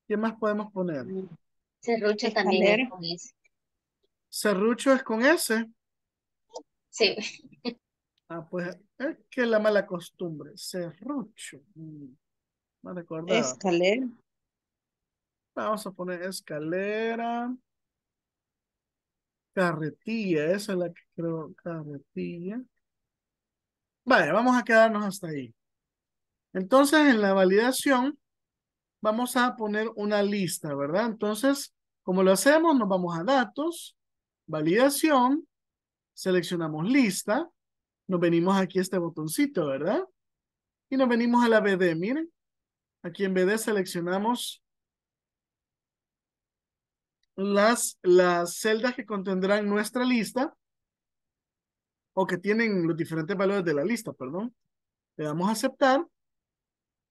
Speaker 1: ¿Qué más podemos poner?
Speaker 3: Serrucho también es
Speaker 6: Escalera.
Speaker 3: con eso.
Speaker 1: Serrucho es con S.
Speaker 3: Sí,
Speaker 1: Ah, pues es que la mala costumbre. Serrucho. Mm, No recordaba.
Speaker 6: Escalera.
Speaker 1: Vamos a poner escalera. Carretilla, esa es la que creo, carretilla. Vale, vamos a quedarnos hasta ahí. Entonces, en la validación, vamos a poner una lista, ¿verdad? Entonces, como lo hacemos, nos vamos a datos, validación, seleccionamos lista, nos venimos aquí a este botoncito, ¿verdad? Y nos venimos a la BD, miren. Aquí en BD seleccionamos las, las celdas que contendrán nuestra lista o que tienen los diferentes valores de la lista, perdón. Le damos a aceptar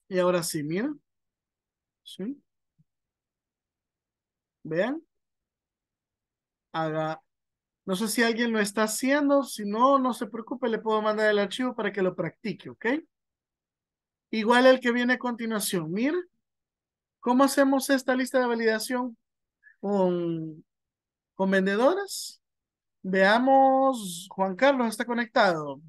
Speaker 1: y ahora sí, miren. ¿Sí? Vean. Haga. No sé si alguien lo está haciendo, si no, no se preocupe, le puedo mandar el archivo para que lo practique, ¿ok? Igual el que viene a continuación, miren. ¿Cómo hacemos esta lista de validación con, con vendedores? Veamos, Juan Carlos está conectado.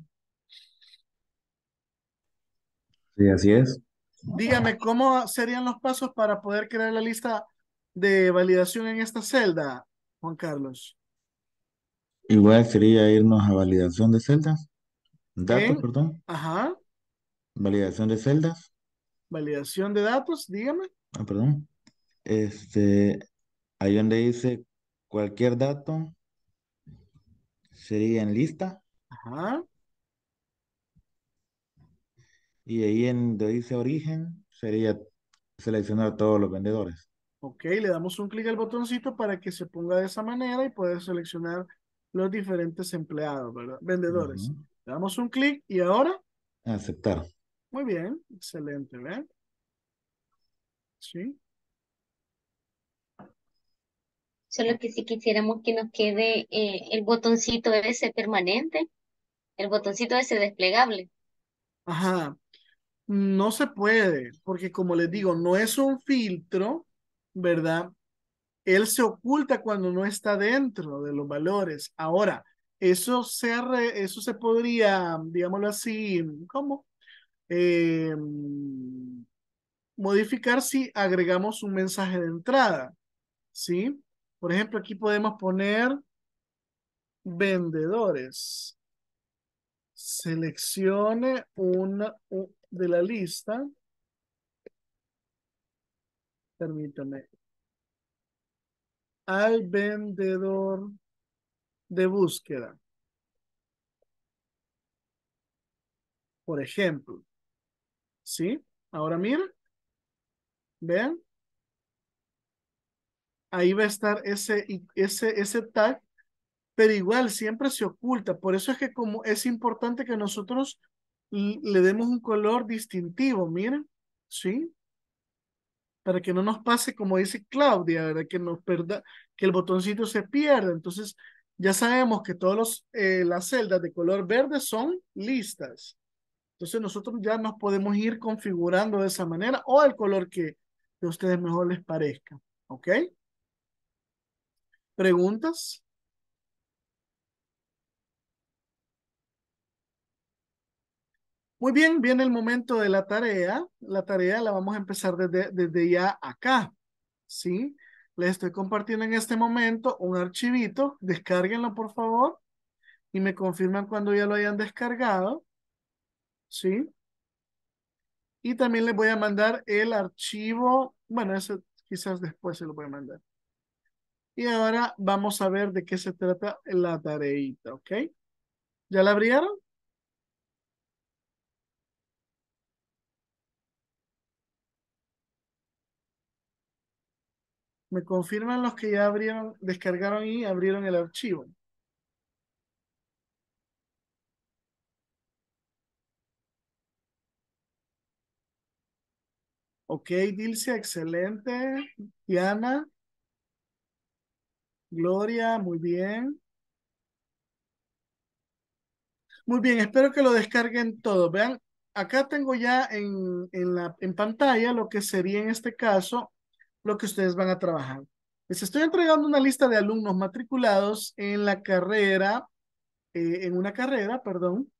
Speaker 8: Sí, así es.
Speaker 1: Dígame, ¿cómo serían los pasos para poder crear la lista de validación en esta celda, Juan Carlos?
Speaker 8: Igual sería irnos a validación de celdas. Datos, perdón.
Speaker 1: Ajá,
Speaker 8: Validación de celdas.
Speaker 1: validación de datos, dígame.
Speaker 8: Ah, perdón. Este, ahí donde dice cualquier dato sería en lista.
Speaker 1: Ajá,
Speaker 8: Y ahí en donde dice origen sería seleccionar todos los vendedores.
Speaker 1: ok, le damos un clic al botoncito para que se ponga de esa manera y poder seleccionar los diferentes empleados, ¿verdad? Vendedores. Le damos un clic y ahora,
Speaker 8: Aceptar.
Speaker 1: muy bien, excelente, ¿ven? Sí,
Speaker 3: solo que si quisiéramos que nos quede eh, el botoncito ese permanente, el botoncito ese desplegable.
Speaker 1: ajá. No se puede, porque como les digo, no es un filtro, ¿verdad? Él se oculta cuando no está dentro de los valores. Ahora, eso se, eso se podría, digámoslo así, ¿cómo? Eh, modificar si agregamos un mensaje de entrada, ¿sí? Por ejemplo, aquí podemos poner vendedores. Seleccione una de la lista. Permítame. Al vendedor de búsqueda. Por ejemplo. ¿Sí? Ahora miren. Vean. Ahí va a estar ese, ese, ese tag, pero igual siempre se oculta. Por eso es que como es importante que nosotros le demos un color distintivo, miren. ¿Sí? Para que no nos pase como dice Claudia, ¿verdad? Que nos perda, que el botoncito se pierda. Entonces, ya sabemos que todas las celdas de color verde son listas. Entonces nosotros ya nos podemos ir configurando de esa manera o el color que, que a ustedes mejor les parezca. ¿Ok? ¿Preguntas? Muy bien, viene el momento de la tarea. La tarea la vamos a empezar desde, desde ya acá. ¿Sí? Les estoy compartiendo en este momento un archivito. Descárguenlo, por favor. Y me confirman cuando ya lo hayan descargado. ¿Sí? Y también les voy a mandar el archivo. Bueno, eso quizás después se lo voy a mandar. Y ahora vamos a ver de qué se trata la tareita, ¿ok? ¿Ya la abrieron? Me confirman los que ya abrieron, descargaron y abrieron el archivo. Ok, Dilcia, excelente. Diana. Gloria, muy bien. Muy bien, espero que lo descarguen todo. Vean, acá tengo ya en, en, la, en pantalla lo que sería en este caso lo que ustedes van a trabajar. Les estoy entregando una lista de alumnos matriculados en la carrera, eh, en una carrera, perdón,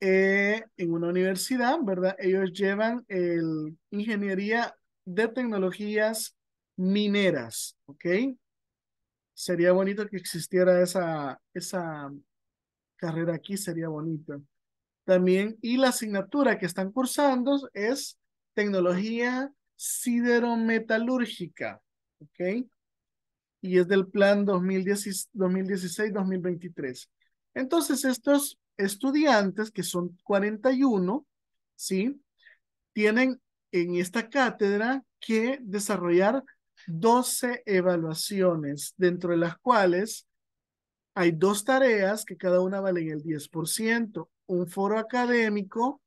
Speaker 1: eh, en una universidad, ¿verdad? Ellos llevan el ingeniería de tecnologías mineras, ¿ok? Sería bonito que existiera esa, esa carrera aquí, sería bonito. También, y la asignatura que están cursando es tecnología siderometalúrgica, ¿ok? Y es del plan 2016-2023. Entonces, estos estudiantes, que son 41, ¿sí? Tienen en esta cátedra que desarrollar 12 evaluaciones, dentro de las cuales hay dos tareas que cada una valen el 10%, un foro académico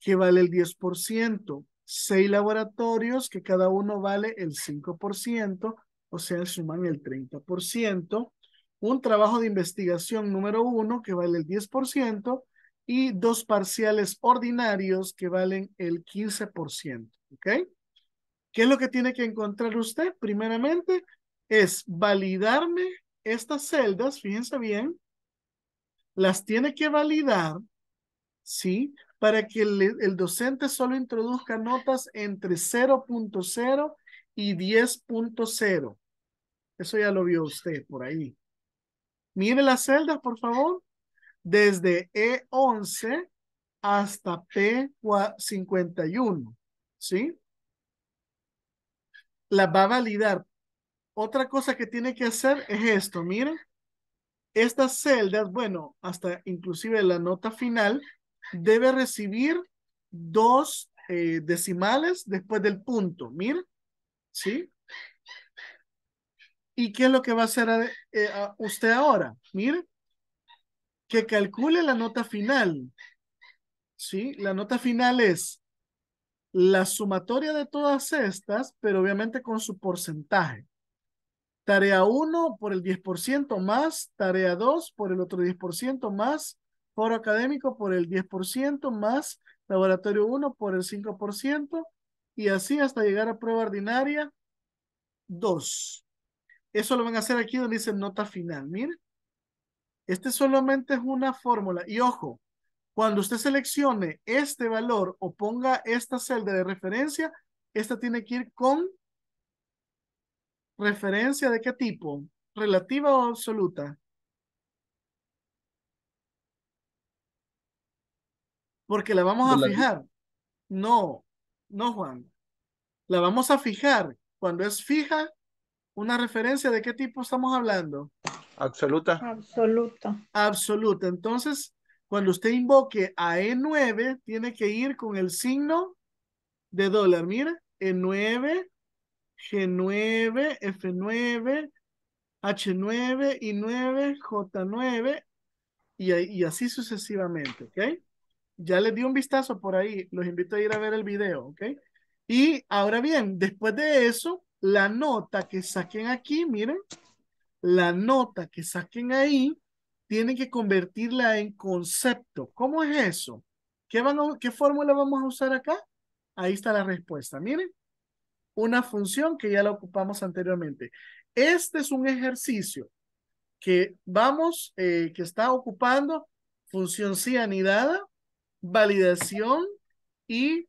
Speaker 1: que vale el 10%, seis laboratorios que cada uno vale el 5%, o sea, suman el 30%, un trabajo de investigación número uno que vale el 10% y dos parciales ordinarios que valen el 15%, ¿ok? ¿Qué es lo que tiene que encontrar usted? Primeramente, es validarme estas celdas, fíjense bien, las tiene que validar, ¿sí? Para que el, el docente solo introduzca notas entre 0.0 y 10.0. Eso ya lo vio usted por ahí. Mire las celdas, por favor. Desde E11 hasta P51. ¿Sí? La va a validar. Otra cosa que tiene que hacer es esto. Miren. Estas celdas, bueno, hasta inclusive la nota final, debe recibir dos eh, decimales después del punto. Miren. ¿Sí? ¿Y qué es lo que va a hacer eh, usted ahora? Mire, que calcule la nota final. ¿Sí? La nota final es la sumatoria de todas estas, pero obviamente con su porcentaje. Tarea 1 por el 10% más, tarea 2 por el otro 10% más, foro académico por el 10% más, laboratorio 1 por el 5% y así hasta llegar a prueba ordinaria 2. Eso lo van a hacer aquí donde dice nota final. Mire. Este solamente es una fórmula. Y ojo, cuando usted seleccione este valor o ponga esta celda de referencia, esta tiene que ir con referencia de qué tipo? ¿Relativa o absoluta? Porque la vamos a fijar. No, no, Juan. La vamos a fijar. Cuando es fija, una referencia de qué tipo estamos hablando.
Speaker 7: Absoluta.
Speaker 5: Absoluta.
Speaker 1: Absoluta. Entonces, cuando usted invoque a E9, tiene que ir con el signo de dólar. Mira, E9, G9, F9, H9, I9, J9 y, y así sucesivamente, ¿ok? Ya les di un vistazo por ahí, los invito a ir a ver el video, ¿ok? Y ahora bien, después de eso, la nota que saquen aquí, miren, la nota que saquen ahí, tienen que convertirla en concepto. ¿Cómo es eso? ¿Qué, van ¿Qué fórmula vamos a usar acá? Ahí está la respuesta. Miren, una función que ya la ocupamos anteriormente. Este es un ejercicio que vamos, eh, que está ocupando función sí anidada, validación y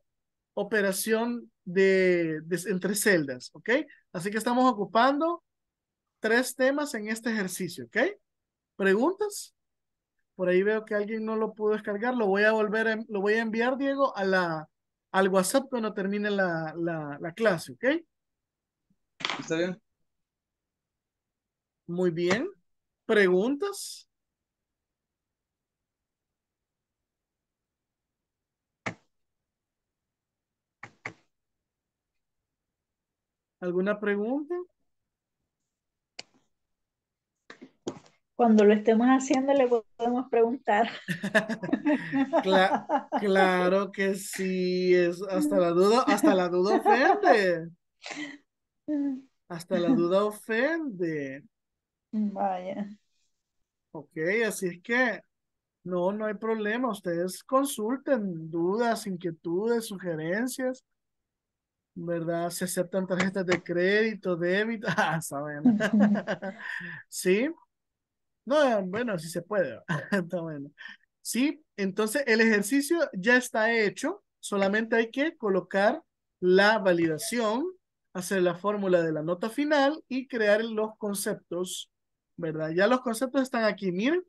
Speaker 1: operación de, entre celdas, ¿ok? Así que estamos ocupando tres temas en este ejercicio, ¿ok? ¿Preguntas? Por ahí veo que alguien no lo pudo descargar. Lo voy a volver, a, lo voy a enviar, Diego, a la, al WhatsApp cuando termine la, la, la clase, ¿ok?
Speaker 9: Está bien.
Speaker 1: Muy bien. ¿Preguntas? ¿Alguna pregunta?
Speaker 5: Cuando lo estemos haciendo le podemos preguntar.
Speaker 1: Cla- claro que sí, es hasta la duda, hasta la duda ofende. Hasta la duda ofende.
Speaker 5: Vaya.
Speaker 1: Ok, así es que no, no hay problema. Ustedes consulten dudas, inquietudes, sugerencias. ¿Verdad? Se aceptan tarjetas de crédito, débito. Ah, saben. Sí. No, bueno, sí se puede. Está bueno. Sí, entonces el ejercicio ya está hecho. Solamente hay que colocar la validación, hacer la fórmula de la nota final y crear los conceptos, ¿verdad? Ya los conceptos están aquí. Miren,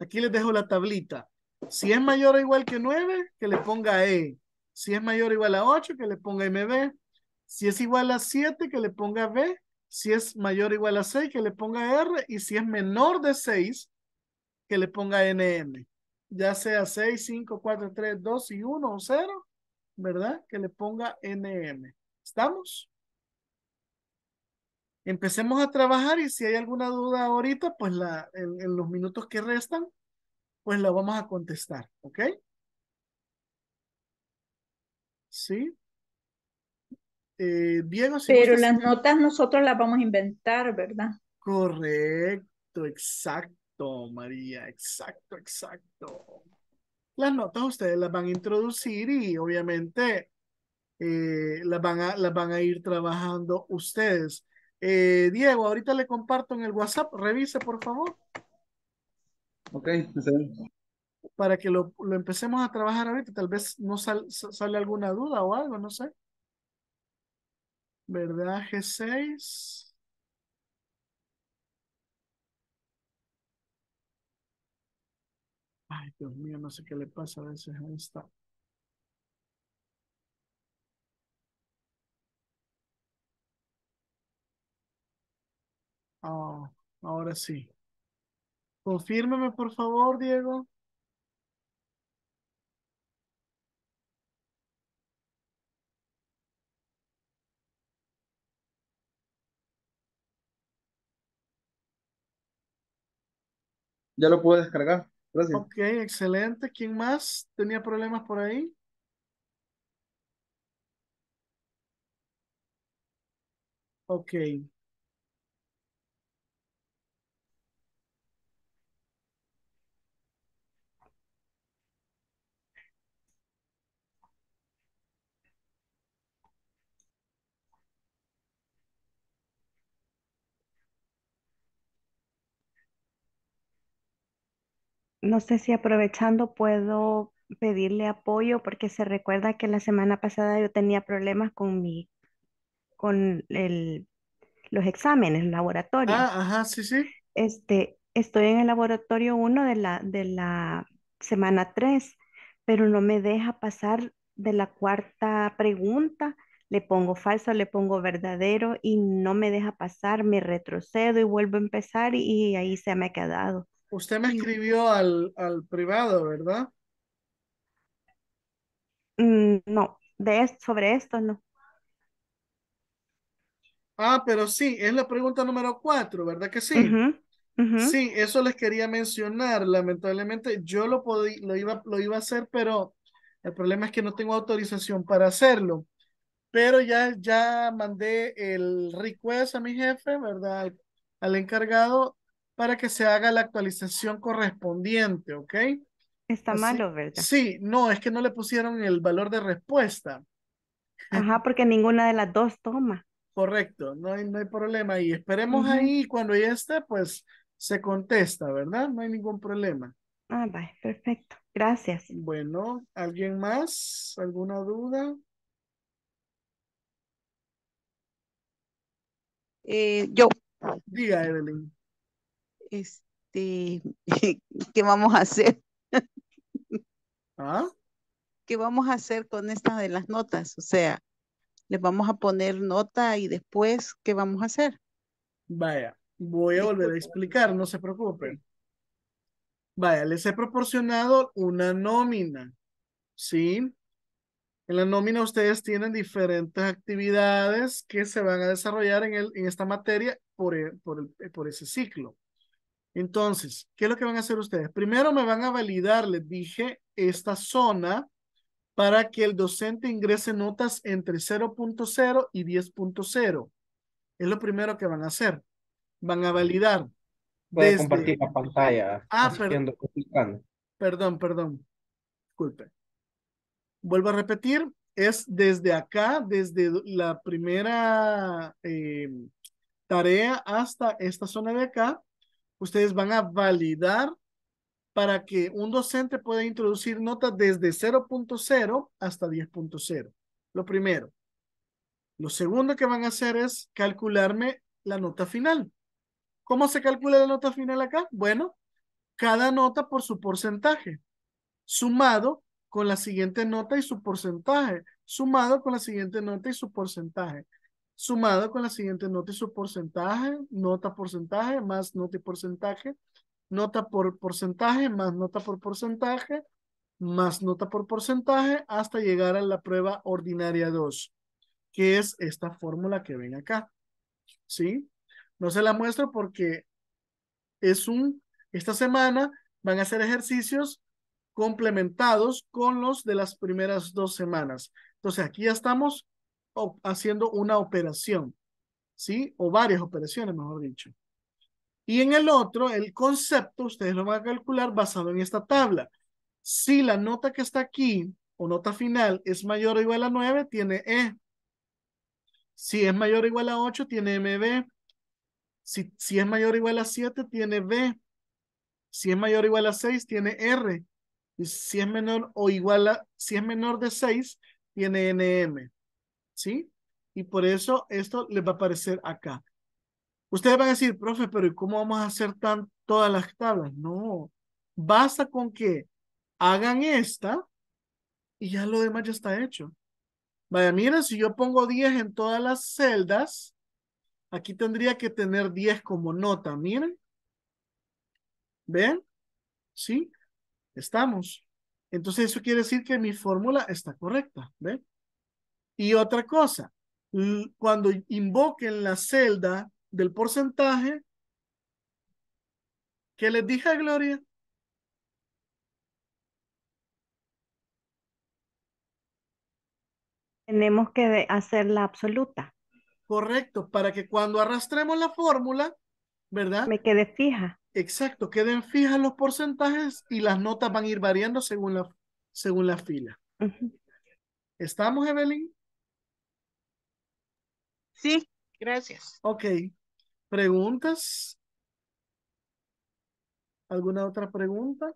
Speaker 1: aquí les dejo la tablita. Si es mayor o igual que 9, que le ponga E. Si es mayor o igual a 8, que le ponga MB. Si es igual a 7, que le ponga B. Si es mayor o igual a 6, que le ponga R. Y si es menor de 6, que le ponga NM. Ya sea 6, 5, 4, 3, 2 y 1 o 0, ¿verdad? Que le ponga NM. ¿Estamos? Empecemos a trabajar y si hay alguna duda ahorita, pues en, en los minutos que restan, pues la vamos a contestar, ¿ok? Sí. Eh, Diego, si
Speaker 5: Pero las notas nosotros las vamos a inventar, ¿verdad?
Speaker 1: Correcto, exacto, María, exacto, exacto. Las notas ustedes las van a introducir y obviamente eh, las van a, las van a ir trabajando ustedes. Eh, Diego, ahorita le comparto en el WhatsApp, revise por favor,
Speaker 9: Ok,
Speaker 1: para que lo, lo empecemos a trabajar ahorita. Tal vez no sal- sa- sale alguna duda o algo, no sé. ¿Verdad? G6. Ay, Dios mío, no sé qué le pasa a veces. Ahí está. Ah, ahora sí. Confírmeme, por favor, Diego.
Speaker 9: Ya lo puedo descargar. Gracias.
Speaker 1: Ok, excelente. ¿Quién más tenía problemas por ahí? Ok.
Speaker 2: No sé si aprovechando puedo pedirle apoyo porque se recuerda que la semana pasada yo tenía problemas con mi, con el, los exámenes, laboratorio.
Speaker 1: Ah, ajá, sí, sí.
Speaker 2: Este, estoy en el laboratorio 1 de la, de la semana 3, pero no me deja pasar de la cuarta pregunta. Le pongo falso, le pongo verdadero y no me deja pasar. Me retrocedo y vuelvo a empezar y, y ahí se me ha quedado.
Speaker 1: Usted me escribió al, al privado, ¿verdad?
Speaker 2: Mm, no, de sobre esto no.
Speaker 1: Ah, pero sí, es la pregunta número cuatro, ¿verdad que sí? Sí, eso les quería mencionar. Lamentablemente yo lo podí, lo iba, lo iba a hacer, pero el problema es que no tengo autorización para hacerlo. Pero ya, ya mandé el request a mi jefe, ¿verdad? Al, al encargado para que se haga la actualización correspondiente, ¿ok?
Speaker 2: Está
Speaker 1: Así-
Speaker 2: malo, ¿verdad?
Speaker 1: Sí, no, es que no le pusieron el valor de respuesta.
Speaker 2: Ajá, porque ninguna de las dos toma.
Speaker 1: Correcto, no hay, no hay problema. Y esperemos ahí cuando ya esté, pues se contesta, ¿verdad? No hay ningún problema.
Speaker 2: Ah, vale, perfecto. Gracias.
Speaker 1: Bueno, ¿alguien más? ¿Alguna duda?
Speaker 10: Eh, yo,
Speaker 1: Diga, Evelyn.
Speaker 10: Este, ¿qué vamos a hacer?
Speaker 1: ¿Ah?
Speaker 10: ¿Qué vamos a hacer con esta de las notas? O sea, les vamos a poner nota y después, ¿qué vamos a hacer?
Speaker 1: Vaya, voy a volver a explicar, no se preocupen. Vaya, les he proporcionado una nómina, ¿sí? En la nómina ustedes tienen diferentes actividades que se van a desarrollar en, el, en esta materia por, e- por, el- por ese ciclo. Entonces, ¿qué es lo que van a hacer ustedes? Primero me van a validar, les dije, esta zona para que el docente ingrese notas entre 0.0 y 10.0. Es lo primero que van a hacer. Van a validar.
Speaker 11: Puede
Speaker 1: desde-
Speaker 11: compartir la pantalla
Speaker 1: Ah, per-
Speaker 11: haciendo, explicando.
Speaker 1: Perdón, perdón. Disculpe. Vuelvo a repetir, es desde acá, desde la primera eh, tarea hasta esta zona de acá, ustedes van a validar para que un docente pueda introducir notas desde 0.0 hasta 10.0. Lo primero. Lo segundo que van a hacer es calcularme la nota final. ¿Cómo se calcula la nota final acá? Bueno, cada nota por su porcentaje, sumado con la siguiente nota y su porcentaje, sumado con la siguiente nota y su porcentaje, sumado con la siguiente nota y su porcentaje, nota porcentaje más nota y porcentaje, nota por porcentaje más nota por porcentaje, más nota por porcentaje, hasta llegar a la prueba ordinaria 2, que es esta fórmula que ven acá. ¿Sí? No se la muestro porque es un, esta semana van a hacer ejercicios complementados con los de las primeras dos semanas. Entonces aquí ya estamos haciendo una operación, ¿sí? O varias operaciones, mejor dicho. Y en el otro, el concepto, ustedes lo van a calcular basado en esta tabla. Si la nota que está aquí, o nota final, es mayor o igual a 9, tiene E. Si es mayor o igual a 8, tiene MB. Si, si es mayor o igual a 7, tiene B. Si es mayor o igual a 6, tiene R. Y si es menor o igual a, si es menor de 6, tiene NM. ¿Sí? Y por eso esto les va a aparecer acá. Ustedes van a decir, profe, pero ¿y cómo vamos a hacer tan, todas las tablas? No. Basta con que hagan esta y ya lo demás ya está hecho. Vaya, miren, si yo pongo 10 en todas las celdas, aquí tendría que tener 10 como nota, miren. ¿Ven? ¿Sí? Estamos. Entonces eso quiere decir que mi fórmula está correcta, ¿ven? Y otra cosa, cuando invoquen la celda del porcentaje, ¿qué les dije a Gloria?
Speaker 2: Tenemos que de- hacer la absoluta.
Speaker 1: Correcto, para que cuando arrastremos la fórmula, ¿verdad?
Speaker 2: Me quedé fija.
Speaker 1: Exacto, queden fijas los porcentajes y las notas van a ir variando según la, según la fila. ¿Estamos, Evelyn?
Speaker 10: Sí, gracias.
Speaker 1: Ok. ¿Preguntas? ¿Alguna otra pregunta?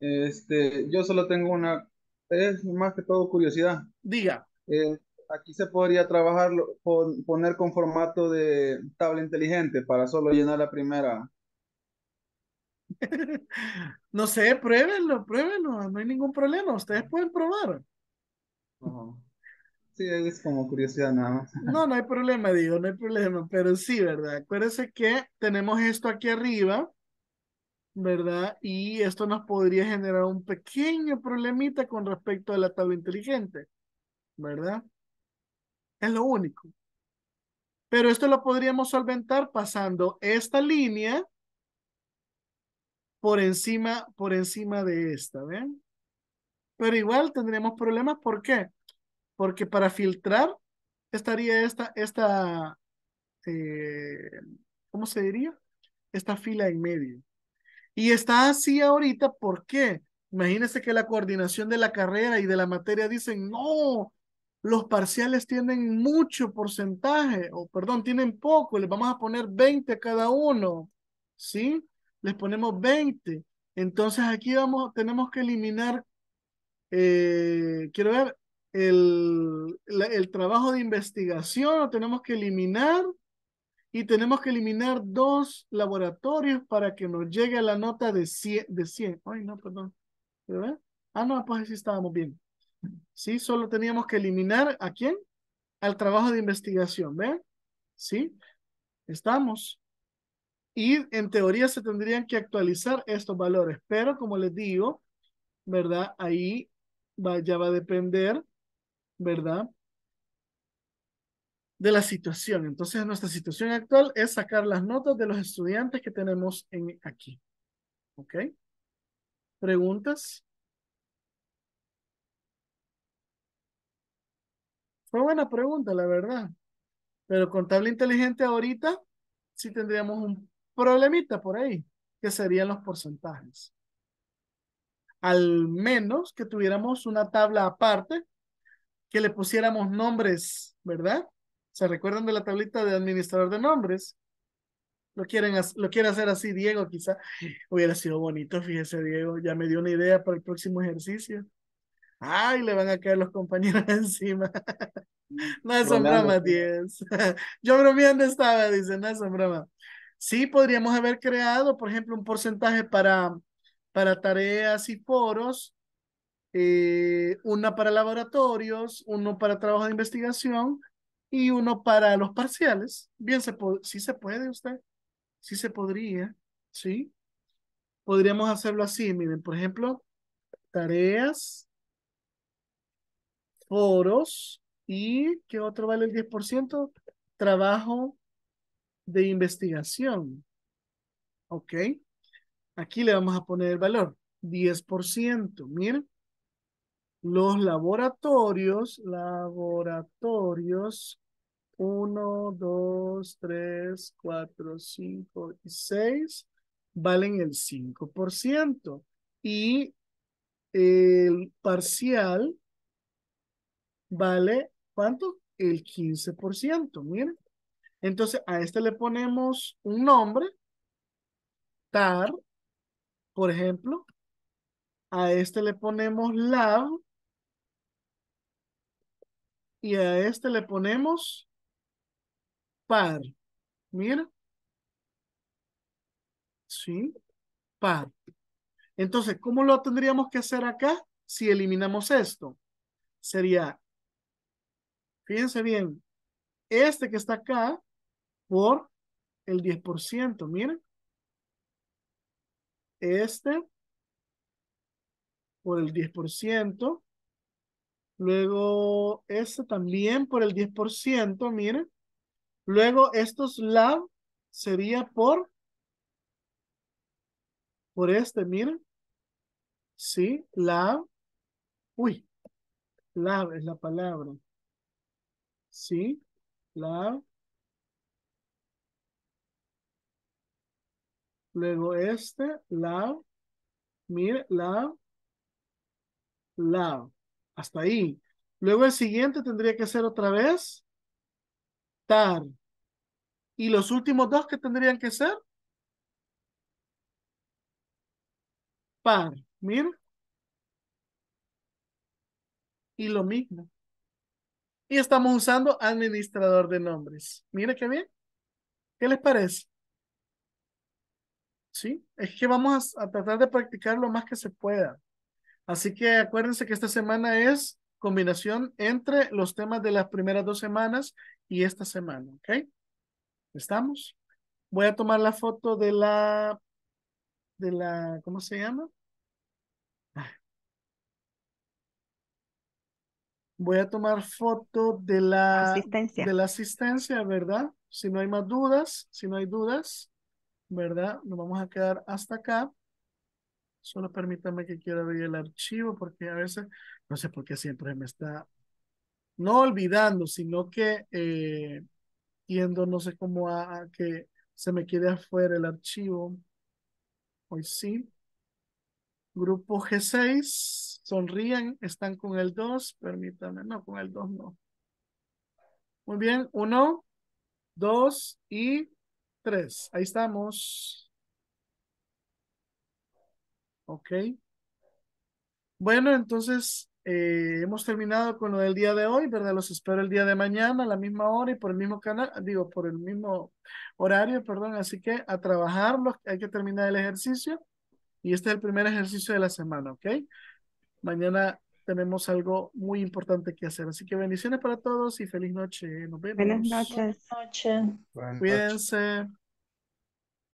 Speaker 9: Este, yo solo tengo una, es más que todo curiosidad.
Speaker 1: Diga.
Speaker 9: Eh, aquí se podría trabajarlo, pon- poner con formato de tabla inteligente para solo llenar la primera.
Speaker 1: No sé, pruébenlo, pruébenlo, no hay ningún problema, ustedes pueden probar.
Speaker 9: Ajá. Sí, es como curiosidad nada más.
Speaker 1: No, no hay problema, digo, no hay problema, pero sí, ¿verdad? Acuérdense que tenemos esto aquí arriba, ¿verdad? Y esto nos podría generar un pequeño problemita con respecto a la tabla inteligente, ¿verdad? Es lo único. Pero esto lo podríamos solventar pasando esta línea por encima, por encima de esta, ¿ven? Pero igual tendríamos problemas, ¿por qué? Porque para filtrar estaría esta, esta, eh, ¿cómo se diría? Esta fila en medio. Y está así ahorita, ¿por qué? Imagínense que la coordinación de la carrera y de la materia dicen, no, los parciales tienen mucho porcentaje, o perdón, tienen poco, les vamos a poner 20 a cada uno, ¿sí? Les ponemos 20. Entonces aquí vamos, tenemos que eliminar, eh, quiero ver, el, la- el trabajo de investigación, lo tenemos que eliminar y tenemos que eliminar dos laboratorios para que nos llegue a la nota de 100. De 100. Ay, no, perdón. ¿Pero ve? Ah, no, pues sí estábamos bien. Sí, solo teníamos que eliminar a quién? Al trabajo de investigación, ¿ven? Sí, estamos. Y en teoría se tendrían que actualizar estos valores, pero como les digo, ¿verdad? Ahí va, ya va a depender, ¿verdad? De la situación. Entonces, nuestra situación actual es sacar las notas de los estudiantes que tenemos en, aquí. ¿Ok? ¿Preguntas? Fue buena pregunta, la verdad. Pero con tabla inteligente ahorita sí tendríamos un problemita por ahí, que serían los porcentajes. Al menos que tuviéramos una tabla aparte, que le pusiéramos nombres, ¿verdad? ¿Se recuerdan de la tablita de administrador de nombres? Lo quieren, lo quiere hacer así, Diego, quizá. Hubiera sido bonito, fíjese, Diego. Ya me dio una idea para el próximo ejercicio. Ay, le van a caer los compañeros encima. no son bromas, 10. Yo bromeando estaba, dice, no son bromas. Sí, podríamos haber creado, por ejemplo, un porcentaje para, para tareas y foros, eh, una para laboratorios, uno para trabajo de investigación y uno para los parciales. Bien, se sí se puede usted, sí se podría, sí. Podríamos hacerlo así, miren, por ejemplo, tareas, foros y ¿qué otro vale el 10%? Trabajo de investigación. Ok. Aquí le vamos a poner el valor. 10%. Miren. Los laboratorios, laboratorios 1, 2, 3, 4, 5 y 6 valen el 5%. Y el parcial vale, ¿cuánto? El 15%, miren. Entonces, a este le ponemos un nombre, tar, por ejemplo. A este le ponemos lab. Y a este le ponemos par. Mira. Sí, par. Entonces, ¿cómo lo tendríamos que hacer acá si eliminamos esto? Sería, fíjense bien, este que está acá por el 10%, miren. Este por el 10%. Luego este también por el 10%, miren. Luego estos lab sería por por este, miren. Sí, lab. Uy, lab es la palabra. Sí, lab. Luego este, lab. Mire, lab. Lab. Hasta ahí. Luego el siguiente tendría que ser otra vez tar. Y los últimos dos que tendrían que ser par. Mira. Y lo mismo. Y estamos usando administrador de nombres. Mira qué bien. ¿Qué les parece? Sí, es que vamos a, tratar de practicar lo más que se pueda. Así que acuérdense que esta semana es combinación entre los temas de las primeras dos semanas y esta semana, ¿ok? ¿Estamos? Voy a tomar la foto de la, de la, ¿cómo se llama? Voy a tomar foto de la
Speaker 2: Asistencia.
Speaker 1: de la asistencia, ¿verdad? Si no hay más dudas, si no hay dudas, ¿verdad? Nos vamos a quedar hasta acá. Solo permítame que quiera ver el archivo porque a veces, no sé por qué siempre me está, no olvidando, sino que eh, yendo, no sé cómo a, que se me quede afuera el archivo. Hoy sí. Grupo G6, sonríen, están con el 2, permítame, no, con el 2 no. Muy bien, 1, 2 y 3. Ahí estamos. Ok. Bueno, entonces eh, hemos terminado con lo del día de hoy, ¿verdad? Los espero el día de mañana a la misma hora y por el mismo canal, digo, por el mismo horario, perdón. Así que a trabajar, hay que terminar el ejercicio y este es el primer ejercicio de la semana, ¿ok? Mañana tenemos algo muy importante que hacer. Así que bendiciones para todos y feliz noche. Nos vemos.
Speaker 2: Buenas noches.
Speaker 5: Noche.
Speaker 11: Buenas noches.
Speaker 1: Cuídense.